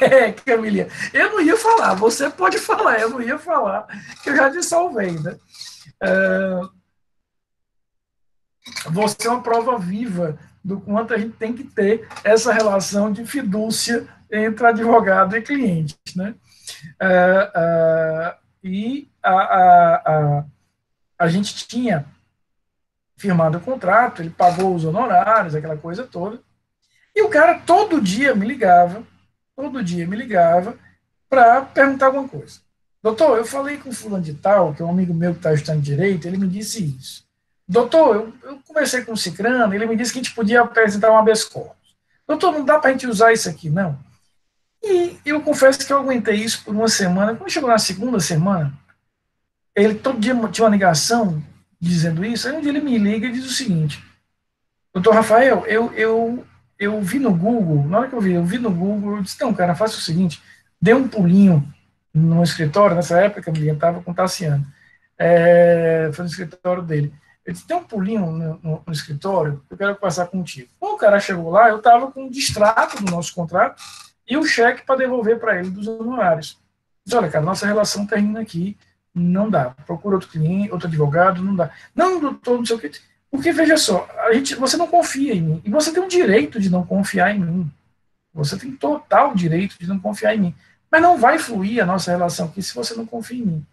é, Camila, eu não ia falar, você pode falar, eu não ia falar, que eu já dissolvei, né? É, você é uma prova viva do quanto a gente tem que ter essa relação de fidúcia entre advogado e cliente. Né? Uh, uh, e a, a, a, a gente tinha firmado o contrato, ele pagou os honorários, aquela coisa toda, e o cara todo dia me ligava, todo dia me ligava para perguntar alguma coisa. Doutor, eu falei com o fulano de tal, que é um amigo meu que está estudando direito, ele me disse isso. Doutor, eu, eu conversei com o Cicrano, ele me disse que a gente podia apresentar um habeas corpus. Doutor, não dá para a gente usar isso aqui, não? E eu confesso que eu aguentei isso por uma semana. Quando chegou na segunda semana, ele todo dia tinha uma ligação dizendo isso. Aí um dia ele me liga e diz o seguinte: Doutor Rafael, eu, eu, eu vi no Google, na hora que eu vi, eu vi no Google, eu disse: Não, cara, faça o seguinte, dê um pulinho no escritório, nessa época eu estava com o Tassiano, é, foi no escritório dele. Ele disse, tem um pulinho no, no, no, escritório, eu quero conversar contigo. Quando o cara chegou lá, eu estava com um distrato do nosso contrato e o cheque para devolver para ele dos honorários. Diz, olha, cara, nossa relação termina aqui, não dá. Procura outro cliente, outro advogado, não dá. Não, doutor, não sei o que. Porque, veja só, a gente, você não confia em mim. E você tem o direito de não confiar em mim. Você tem total direito de não confiar em mim. Mas não vai fluir a nossa relação aqui se você não confia em mim.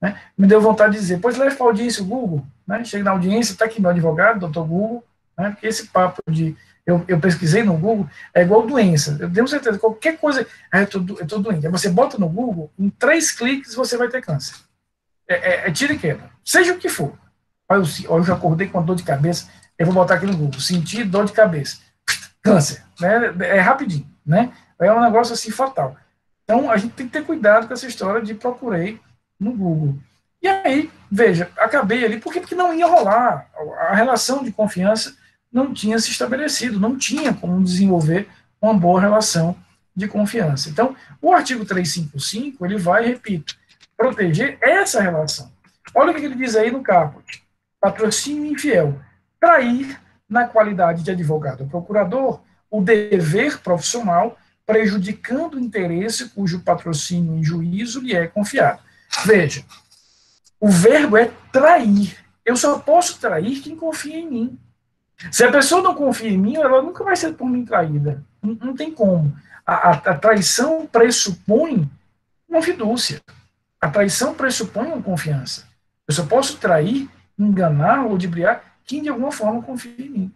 Né? Me deu vontade de dizer, pois leve para a audiência o Google. Né? Chega na audiência, está aqui meu advogado, doutor Google. Né? Porque esse papo de eu, eu, pesquisei no Google, é igual doença. Eu tenho certeza, qualquer coisa, ah, eu estou doente. Aí você bota no Google, em três cliques você vai ter câncer. É, é, é tira e quebra. Seja o que for. Olha, eu, eu já acordei com dor de cabeça, eu vou botar aqui no Google, senti dor de cabeça, câncer, né? É rapidinho, né? É um negócio assim fatal. Então a gente tem que ter cuidado com essa história de procurei no Google. E aí, veja, acabei ali, por quê? Porque não ia rolar. A relação de confiança não tinha se estabelecido, não tinha como desenvolver uma boa relação de confiança. Então, o artigo 355, ele vai, repito, proteger essa relação. Olha o que ele diz aí no caput patrocínio infiel, trair, na qualidade de advogado ou procurador, o dever profissional, prejudicando o interesse cujo patrocínio em juízo lhe é confiado. Veja, o verbo é trair. Eu só posso trair quem confia em mim. Se a pessoa não confia em mim, ela nunca vai ser por mim traída. Não, não tem como. A, a, a, traição pressupõe uma fidúcia. A traição pressupõe uma confiança. Eu só posso trair enganar ou ludibriar quem de alguma forma confia em mim.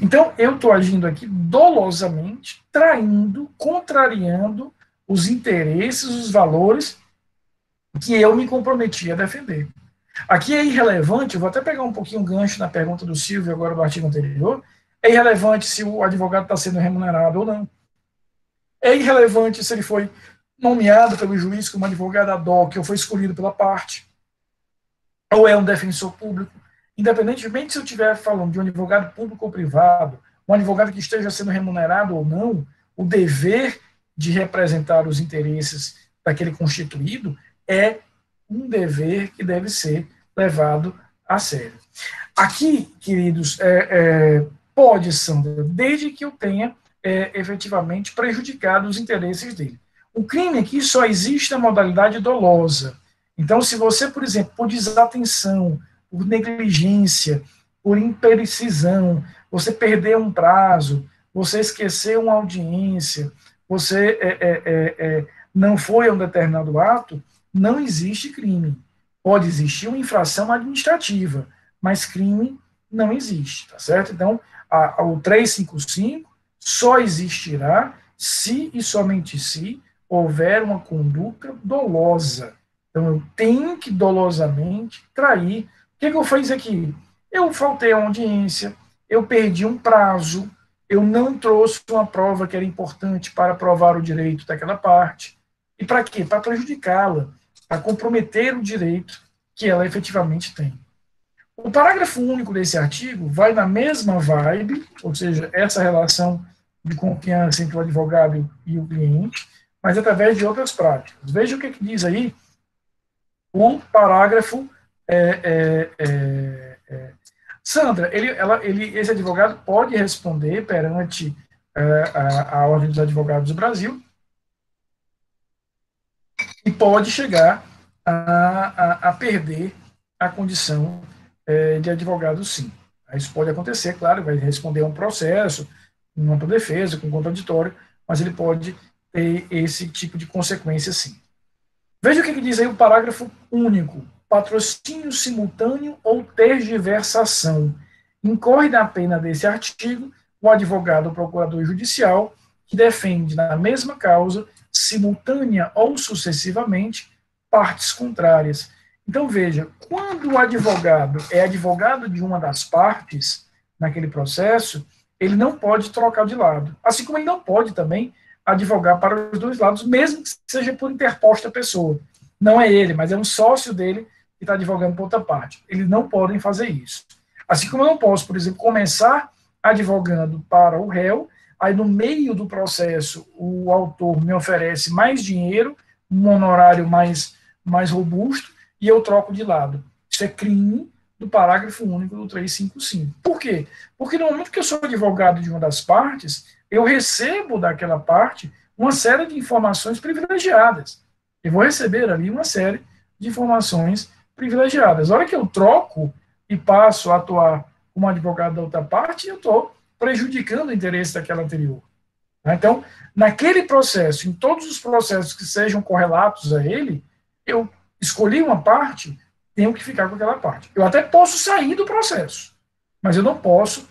Então, eu estou agindo aqui dolosamente, traindo, contrariando os interesses, os valores que eu me comprometi a defender. Aqui é irrelevante, vou até pegar um pouquinho o gancho na pergunta do Silvio, agora do artigo anterior, é irrelevante se o advogado está sendo remunerado ou não. É irrelevante se ele foi nomeado pelo juiz como advogado ad hoc ou foi escolhido pela parte ou é um defensor público, independentemente se eu estiver falando de um advogado público ou privado, um advogado que esteja sendo remunerado ou não, o dever de representar os interesses daquele constituído é um dever que deve ser levado a sério. Aqui, queridos, é, é, pode, Sandra, desde que eu tenha é, efetivamente prejudicado os interesses dele. O crime aqui só existe na modalidade dolosa. Então, se você, por exemplo, por desatenção, por negligência, por imprecisão, você perder um prazo, você esquecer uma audiência, você é, é, é, é, não foi a um determinado ato, não existe crime. Pode existir uma infração administrativa, mas crime não existe, tá certo? Então, a, a, o 355 só existirá se e somente se houver uma conduta dolosa então, eu tenho que dolosamente trair. O que, que eu fiz aqui? Eu faltei a audiência, eu perdi um prazo, eu não trouxe uma prova que era importante para provar o direito daquela parte. E para quê? Para prejudicá-la, para comprometer o direito que ela efetivamente tem. O parágrafo único desse artigo vai na mesma vibe, ou seja, essa relação de confiança entre o advogado e o cliente, mas através de outras práticas. Veja o que, que diz aí o parágrafo. É, é, é, é, Sandra, ele, ela, ele, esse advogado pode responder perante é, a, a Ordem dos Advogados do Brasil e pode chegar a, a, a perder a condição é, de advogado, sim. Isso pode acontecer, claro, vai responder a um processo, uma defesa, com contraditório, mas ele pode ter esse tipo de consequência, sim. Veja o que, diz aí o parágrafo único. Patrocínio simultâneo ou tergiversação. Incorre na pena desse artigo o advogado ou procurador judicial que defende na mesma causa, simultânea ou sucessivamente, partes contrárias. Então, veja, quando o advogado é advogado de uma das partes naquele processo, ele não pode trocar de lado. Assim como ele não pode também advogar para os dois lados, mesmo que seja por interposta pessoa. Não é ele, mas é um sócio dele que está advogando por outra parte. Eles não podem fazer isso. Assim como eu não posso, por exemplo, começar advogando para o réu, aí no meio do processo o autor me oferece mais dinheiro, um honorário mais, mais robusto, e eu troco de lado. Isso é crime do parágrafo único do 355. Por quê? Porque no momento que eu sou advogado de uma das partes, eu recebo daquela parte uma série de informações privilegiadas. Eu vou receber ali uma série de informações privilegiadas. A hora que eu troco e passo a atuar como advogado da outra parte, eu estou prejudicando o interesse daquela anterior. Tá? Então, naquele processo, em todos os processos que sejam correlatos a ele, eu escolhi uma parte, tenho que ficar com aquela parte. Eu até posso sair do processo, mas eu não posso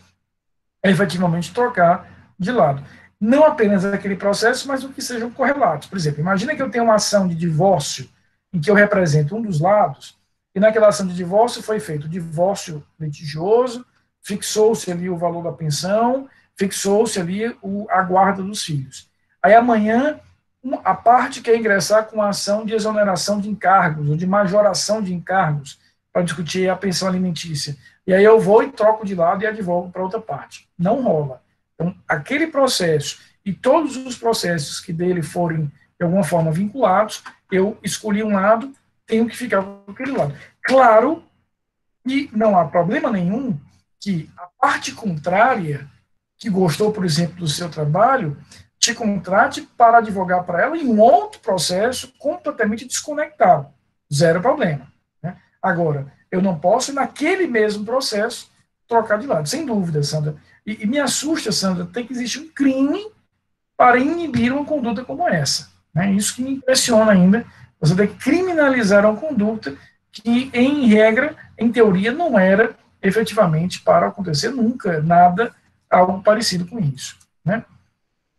efetivamente trocar de lado. Não apenas aquele processo, mas o que sejam correlatos. Por exemplo, imagina que eu tenho uma ação de divórcio em que eu represento um dos lados, e naquela ação de divórcio foi feito o divórcio litigioso, fixou-se ali o valor da pensão, fixou-se ali o, a guarda dos filhos. Aí amanhã, a parte quer ingressar com a ação de exoneração de encargos, ou de majoração de encargos, para discutir a pensão alimentícia. E aí eu vou e troco de lado e advogo para outra parte. Não rola. Então, aquele processo e todos os processos que dele forem, de alguma forma, vinculados, eu escolhi um lado, tenho que ficar com aquele lado. Claro que não há problema nenhum que a parte contrária, que gostou, por exemplo, do seu trabalho, te contrate para advogar para ela em um outro processo completamente desconectado. Zero problema. Né? Agora, eu não posso, naquele mesmo processo, trocar de lado. Sem dúvida, Sandra. E, e me assusta, Sandra, tem que existir um crime para inibir uma conduta como essa. Né? Isso que me impressiona ainda. Você tem que criminalizar uma conduta que, em regra, em teoria, não era efetivamente para acontecer nunca nada algo parecido com isso. Né?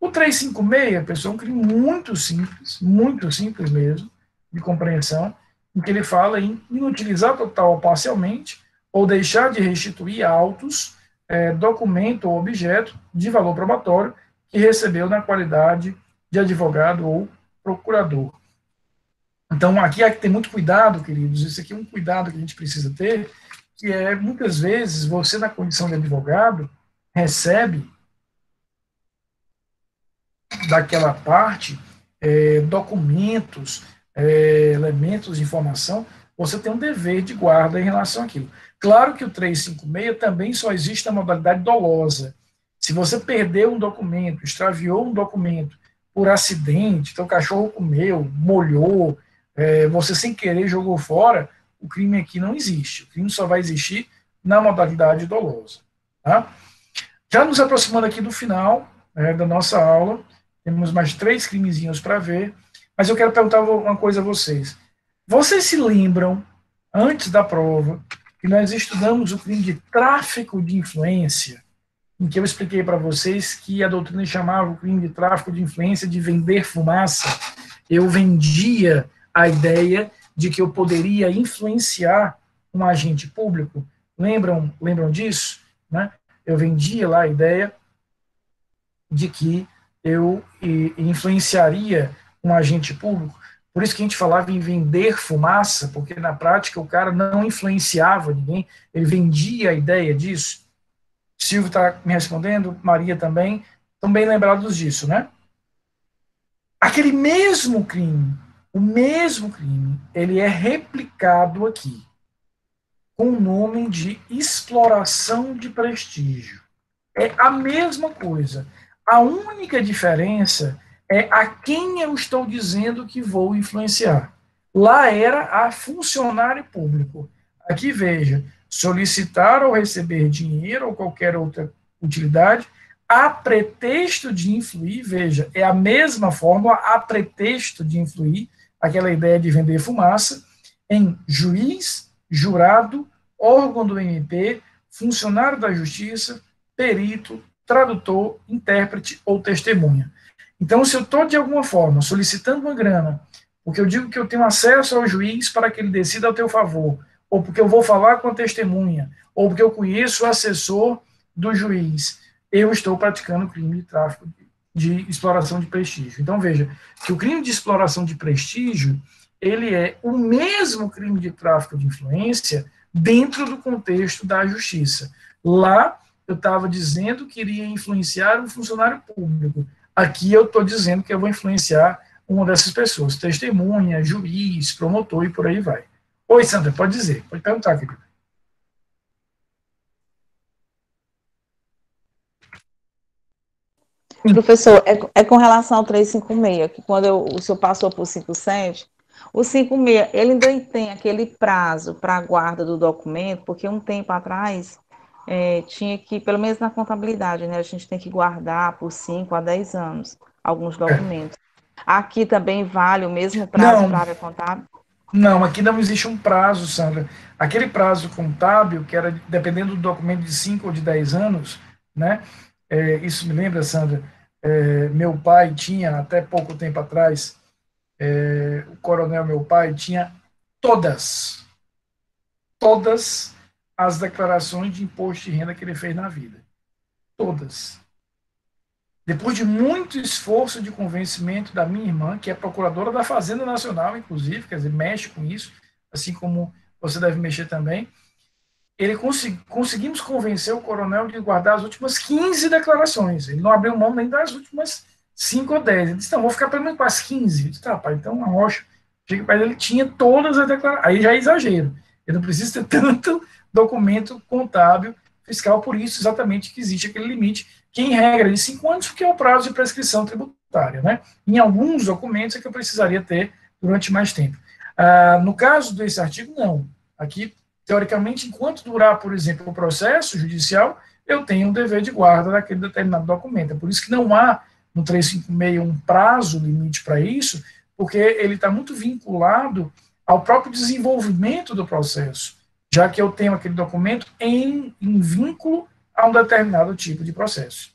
O 356, pessoal, é um crime muito simples, muito simples mesmo, de compreensão, em que ele fala em inutilizar total ou parcialmente, ou deixar de restituir autos, é, documento ou objeto de valor probatório que recebeu na qualidade de advogado ou procurador. Então, aqui há que ter muito cuidado, queridos, isso aqui é um cuidado que a gente precisa ter, que é, muitas vezes, você, na condição de advogado, recebe daquela parte é, documentos, é, elementos de informação, você tem um dever de guarda em relação àquilo. Claro que o 356 também só existe na modalidade dolosa. Se você perdeu um documento, extraviou um documento por acidente, então o cachorro comeu, molhou, é, você sem querer jogou fora, o crime aqui não existe. O crime só vai existir na modalidade dolosa. Tá? Já nos aproximando aqui do final né, da nossa aula, temos mais três crimezinhos para ver, mas eu quero perguntar uma coisa a vocês. Vocês se lembram, antes da prova, que nós estudamos o crime de tráfico de influência, em que eu expliquei para vocês que a doutrina chamava o crime de tráfico de influência de vender fumaça. Eu vendia a ideia de que eu poderia influenciar um agente público. Lembram, lembram disso? Né? Eu vendia lá a ideia de que eu influenciaria um agente público. Por isso que a gente falava em vender fumaça, porque na prática o cara não influenciava ninguém, ele vendia a ideia disso. Silvio está me respondendo, Maria também, estão bem lembrados disso, né? Aquele mesmo crime o mesmo crime, ele é replicado aqui, com o nome de exploração de prestígio. É a mesma coisa. A única diferença é a quem eu estou dizendo que vou influenciar. Lá era a funcionário público. Aqui veja, solicitar ou receber dinheiro ou qualquer outra utilidade a pretexto de influir, veja, é a mesma fórmula a pretexto de influir aquela ideia de vender fumaça em juiz, jurado, órgão do MP, funcionário da justiça, perito, tradutor, intérprete ou testemunha. Então, se eu estou, de alguma forma, solicitando uma grana, porque eu digo que eu tenho acesso ao juiz para que ele decida ao teu favor, ou porque eu vou falar com a testemunha, ou porque eu conheço o assessor do juiz, eu estou praticando crime de tráfico de exploração de prestígio. Então veja que o crime de exploração de prestígio ele é o mesmo crime de tráfico de influência dentro do contexto da justiça. Lá eu estava dizendo que iria influenciar um funcionário público. Aqui eu estou dizendo que eu vou influenciar uma dessas pessoas, testemunha, juiz, promotor e por aí vai. Oi, Sandra, pode dizer, pode perguntar, querido. Professor, é, é, com relação ao 356, que quando eu, o senhor passou por 57, o 56, ele ainda tem aquele prazo para a guarda do documento, porque um tempo atrás é, tinha que, pelo menos na contabilidade, né, a gente tem que guardar por 5 a 10 anos alguns documentos. Aqui também vale o mesmo prazo para a contábil? Não, aqui não existe um prazo, Sandra. Aquele prazo contábil, que era dependendo do documento de 5 ou de 10 anos, né? É, isso me lembra, Sandra, é, meu pai tinha, até pouco tempo atrás, é, o coronel, meu pai, tinha todas, todas as declarações de imposto de renda que ele fez na vida. Todas. Depois de muito esforço de convencimento da minha irmã, que é procuradora da Fazenda Nacional, inclusive, quer dizer, mexe com isso, assim como você deve mexer também, ele consegui, conseguimos convencer o coronel de guardar as últimas 15 declarações. Ele não abriu mão nem das últimas 5 ou 10. Ele disse, não, vou ficar pelo menos com as 15. Eu disse, tá, pai, então a rocha. Mas ele tinha todas as declarações. Aí já é exagero. Ele não precisa ter tanto documento contábil fiscal, por isso exatamente que existe aquele limite, que em regra de 5 anos, porque é o prazo de prescrição tributária. Né? Em alguns documentos é que eu precisaria ter durante mais tempo. Ah, no caso desse artigo, não. Aqui teoricamente, enquanto durar, por exemplo, o processo judicial, eu tenho um dever de guarda daquele determinado documento. É por isso que não há no 356 um prazo limite para isso, porque ele está muito vinculado ao próprio desenvolvimento do processo, já que eu tenho aquele documento em, em vínculo a um determinado tipo de processo.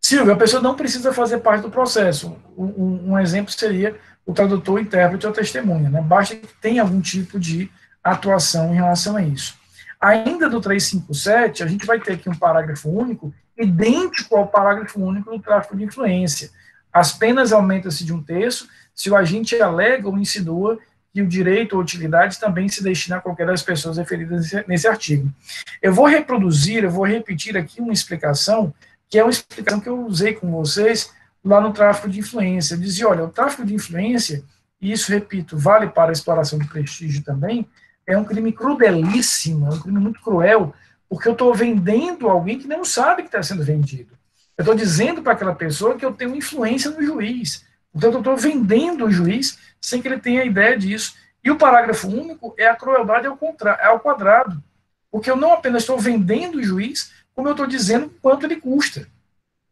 Silvio, a pessoa não precisa fazer parte do processo. Um, um exemplo seria o tradutor, intérprete ou testemunha. Né? Basta que tenha algum tipo de atuação em relação a isso. Ainda do 357, a gente vai ter aqui um parágrafo único, idêntico ao parágrafo único do tráfico de influência. As penas aumentam-se de um terço se o agente alega ou insinua o direito ou utilidade também se destina a qualquer das pessoas referidas nesse, artigo. Eu vou reproduzir, eu vou repetir aqui uma explicação, que é uma explicação que eu usei com vocês lá no tráfico de influência. Eu dizia, olha, o tráfico de influência, e isso, repito, vale para a exploração de prestígio também, é um crime crudelíssimo, é um crime muito cruel, porque eu estou vendendo alguém que não sabe que está sendo vendido. Eu estou dizendo para aquela pessoa que eu tenho influência no juiz. Portanto, eu estou vendendo o juiz sem que ele tenha ideia disso. E o parágrafo único é a crueldade ao, contra, ao quadrado. Porque eu não apenas estou vendendo o juiz, como eu estou dizendo quanto ele custa.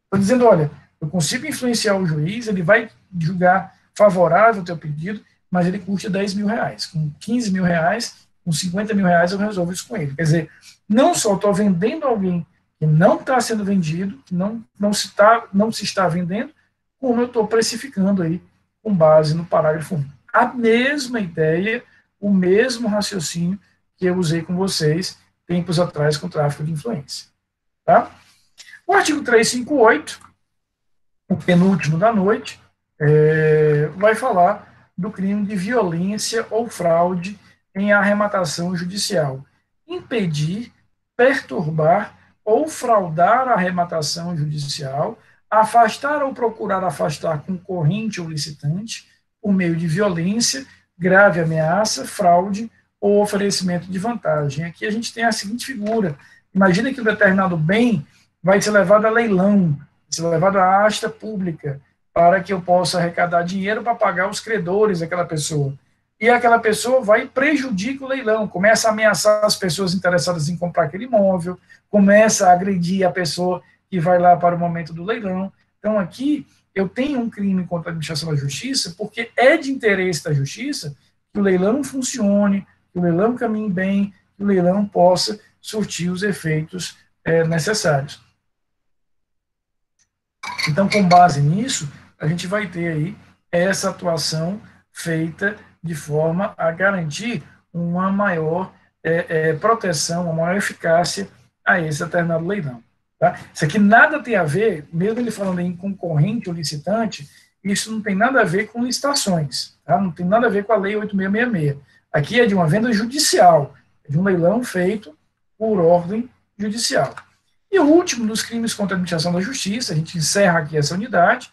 Estou dizendo, olha, eu consigo influenciar o juiz, ele vai julgar favorável ao teu pedido, mas ele custa 10 mil reais. Com 15 mil reais, com 50 mil reais eu resolvo isso com ele. Quer dizer, não só estou vendendo alguém que não está sendo vendido, que não, não, se tá, não se está vendendo, como eu estou precificando aí com base no parágrafo 1. A mesma ideia, o mesmo raciocínio que eu usei com vocês tempos atrás com o tráfico de influência. Tá? O artigo 358, o penúltimo da noite, é, vai falar do crime de violência ou fraude em arrematação judicial. Impedir, perturbar ou fraudar a arrematação judicial, afastar ou procurar afastar concorrente ou licitante por meio de violência, grave ameaça, fraude ou oferecimento de vantagem. Aqui a gente tem a seguinte figura: imagina que um determinado bem vai ser levado a leilão, ser levado à asta pública, para que eu possa arrecadar dinheiro para pagar os credores daquela pessoa e aquela pessoa vai e prejudica o leilão, começa a ameaçar as pessoas interessadas em comprar aquele imóvel, começa a agredir a pessoa que vai lá para o momento do leilão. Então, aqui, eu tenho um crime contra a administração da justiça, porque é de interesse da justiça que o leilão funcione, que o leilão caminhe bem, que o leilão possa surtir os efeitos é, necessários. Então, com base nisso, a gente vai ter aí essa atuação feita de forma a garantir uma maior é, é, proteção, uma maior eficácia a esse determinado leilão. Tá? Isso aqui nada tem a ver, mesmo ele falando em concorrente ou licitante, isso não tem nada a ver com licitações, tá? não tem nada a ver com a Lei 8666. Aqui é de uma venda judicial, é de um leilão feito por ordem judicial. E o último dos crimes contra a administração da justiça, a gente encerra aqui essa unidade,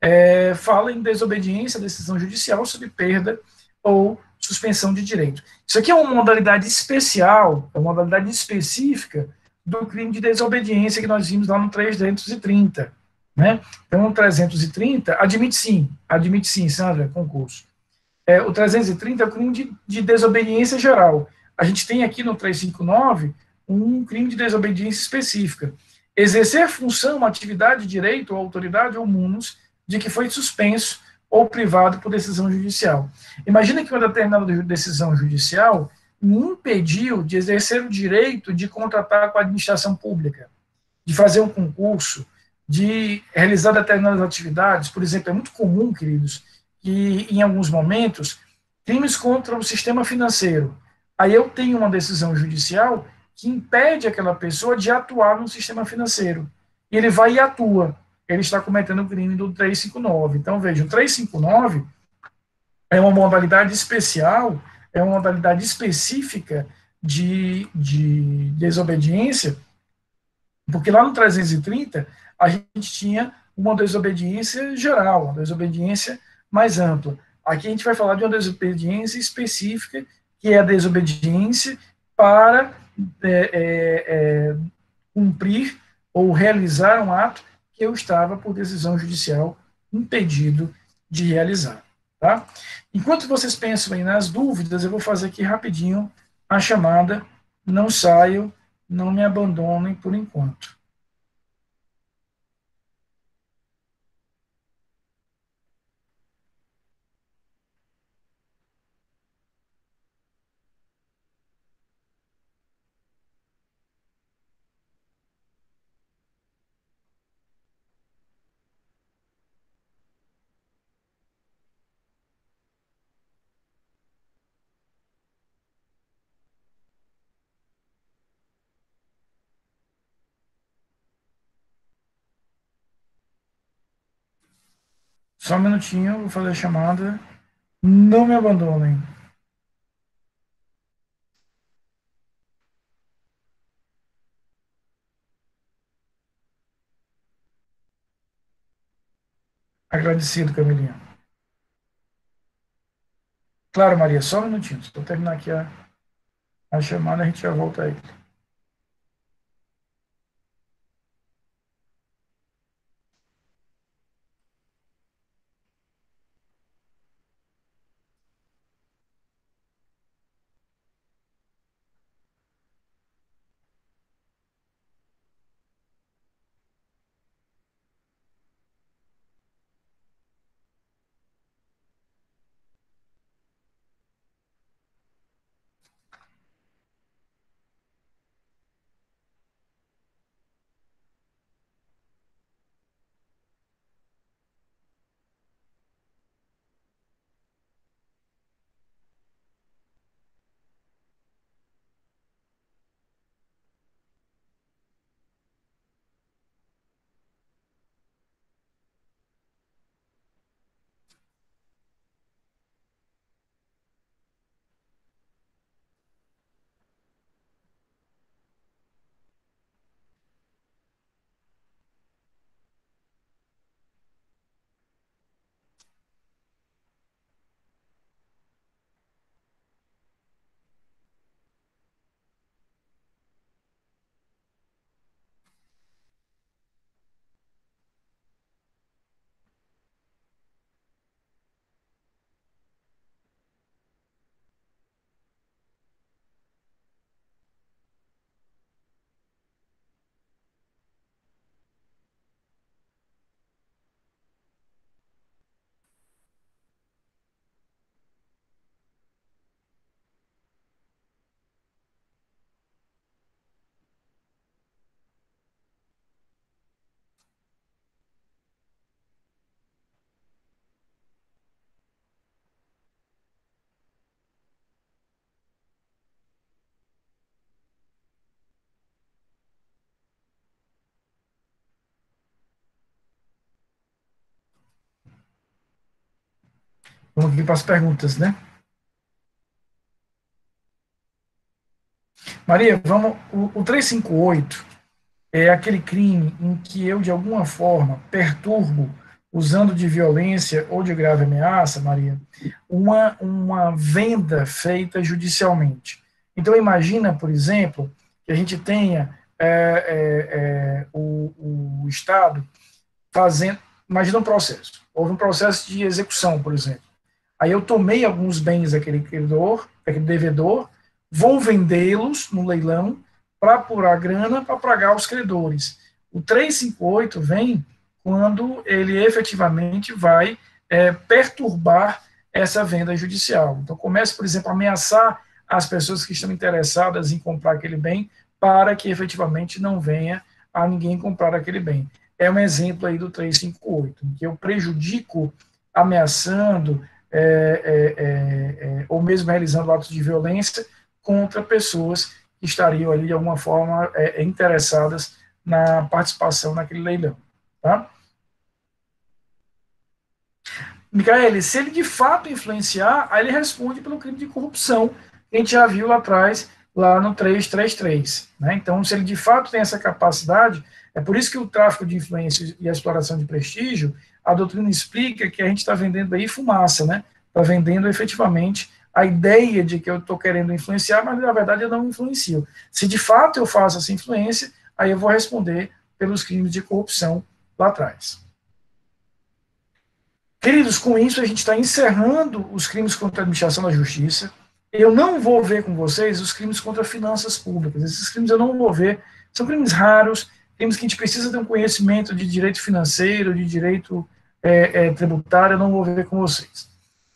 é, fala em desobediência à decisão judicial sob perda ou suspensão de direito. Isso aqui é uma modalidade especial, é uma modalidade específica do crime de desobediência que nós vimos lá no 330. Né? Então, o 330 admite sim, admite sim, Sandra, concurso. É, o 330 é o crime de, de desobediência geral. A gente tem aqui no 359 um crime de desobediência específica. Exercer função, atividade, direito, autoridade ou munus de que foi suspenso ou privado por decisão judicial. Imagina que uma determinada decisão judicial me impediu de exercer o direito de contratar com a administração pública, de fazer um concurso, de realizar determinadas atividades. Por exemplo, é muito comum, queridos, que em alguns momentos, crimes contra o sistema financeiro. Aí eu tenho uma decisão judicial que impede aquela pessoa de atuar no sistema financeiro. E ele vai e atua. Ele está cometendo o crime do 359. Então, veja, o 359 é uma modalidade especial é uma modalidade específica de, de desobediência, porque lá no 330 a gente tinha uma desobediência geral, uma desobediência mais ampla. Aqui a gente vai falar de uma desobediência específica, que é a desobediência para é, é, é, cumprir ou realizar um ato que eu estava, por decisão judicial, impedido de realizar. Tá? Enquanto vocês pensam aí nas dúvidas, eu vou fazer aqui rapidinho a chamada. Não saiam, não me abandonem por enquanto. Só um minutinho, vou fazer a chamada. Não me abandonem. Agradecido, Camilinha. Claro, Maria, só um minutinho. Vou terminar aqui a, a chamada, a gente já volta aí. Vamos aqui para as perguntas, né? Maria, vamos. O, o 358 é aquele crime em que eu, de alguma forma, perturbo, usando de violência ou de grave ameaça, Maria, uma, uma venda feita judicialmente. Então, imagina, por exemplo, que a gente tenha é, é, é, o, o Estado fazendo. Imagina um processo. Houve um processo de execução, por exemplo. Aí eu tomei alguns bens daquele credor, daquele devedor, vou vendê-los no leilão para apurar grana para pagar os credores. O 358 vem quando ele efetivamente vai é, perturbar essa venda judicial. Então, começa, por exemplo, a ameaçar as pessoas que estão interessadas em comprar aquele bem para que efetivamente não venha a ninguém comprar aquele bem. É um exemplo aí do 358, em que eu prejudico ameaçando é, é, é, é, ou mesmo realizando atos de violência contra pessoas que estariam ali de alguma forma interessadas na participação naquele leilão. Tá? Micael, se ele de fato influenciar, aí ele responde pelo crime de corrupção, que a gente já viu lá atrás, lá no 333. Né? Então, se ele de fato tem essa capacidade, é por isso que o tráfico de influência e a exploração de prestígio, a doutrina explica que a gente está vendendo aí fumaça, né? Está vendendo efetivamente a ideia de que eu estou querendo influenciar, mas na verdade eu não influencio. Se de fato eu faço essa influência, aí eu vou responder pelos crimes de corrupção lá atrás. Queridos, com isso a gente está encerrando os crimes contra a administração da justiça. Eu não vou ver com vocês os crimes contra finanças públicas. Esses crimes eu não vou ver. São crimes raros, crimes que a gente precisa ter um conhecimento de direito financeiro, de direito é, é, tributário. Eu não vou ver com vocês.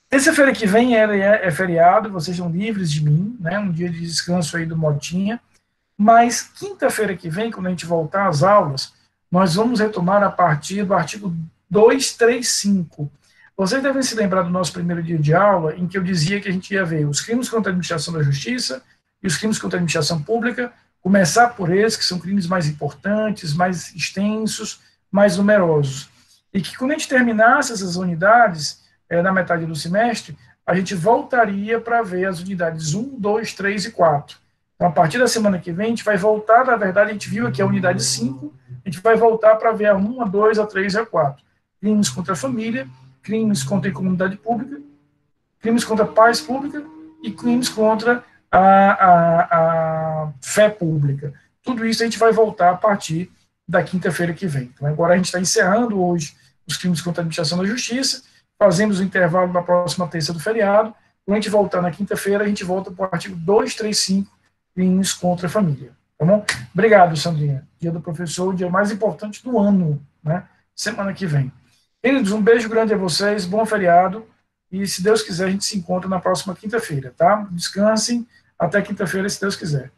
Terça-feira que vem é, é, feriado, vocês estão livres de mim, né? Um dia de descanso aí do Motinha. Mas quinta-feira que vem, quando a gente voltar às aulas, nós vamos retomar a partir do artigo 235. Vocês devem se lembrar do nosso primeiro dia de aula, em que eu dizia que a gente ia ver os crimes contra a administração da justiça e os crimes contra a administração pública, começar por eles, que são crimes mais importantes, mais extensos, mais numerosos. E que quando a gente terminasse essas unidades, é, na metade do semestre, a gente voltaria para ver as unidades 1, 2, 3 e 4. Então, a partir da semana que vem, a gente vai voltar, na verdade, a gente viu aqui a unidade 5, a gente vai voltar para ver a 1, a 2, a 3 e a 4. Crimes contra a família, crimes contra a comunidade pública, crimes contra a paz pública e crimes contra a, a, a fé pública. Tudo isso a gente vai voltar a partir da quinta-feira que vem. Então, agora a gente está encerrando hoje os crimes contra a administração da justiça, fazemos o intervalo na próxima terça do feriado. Quando a gente voltar na quinta-feira, a gente volta para o artigo 235, crimes contra a família. Tá bom? Obrigado, Sandrinha. Dia do professor, dia mais importante do ano, né? Semana que vem. Queridos, um beijo grande a vocês, bom feriado. E se Deus quiser, a gente se encontra na próxima quinta-feira, tá? Descansem até quinta-feira, se Deus quiser.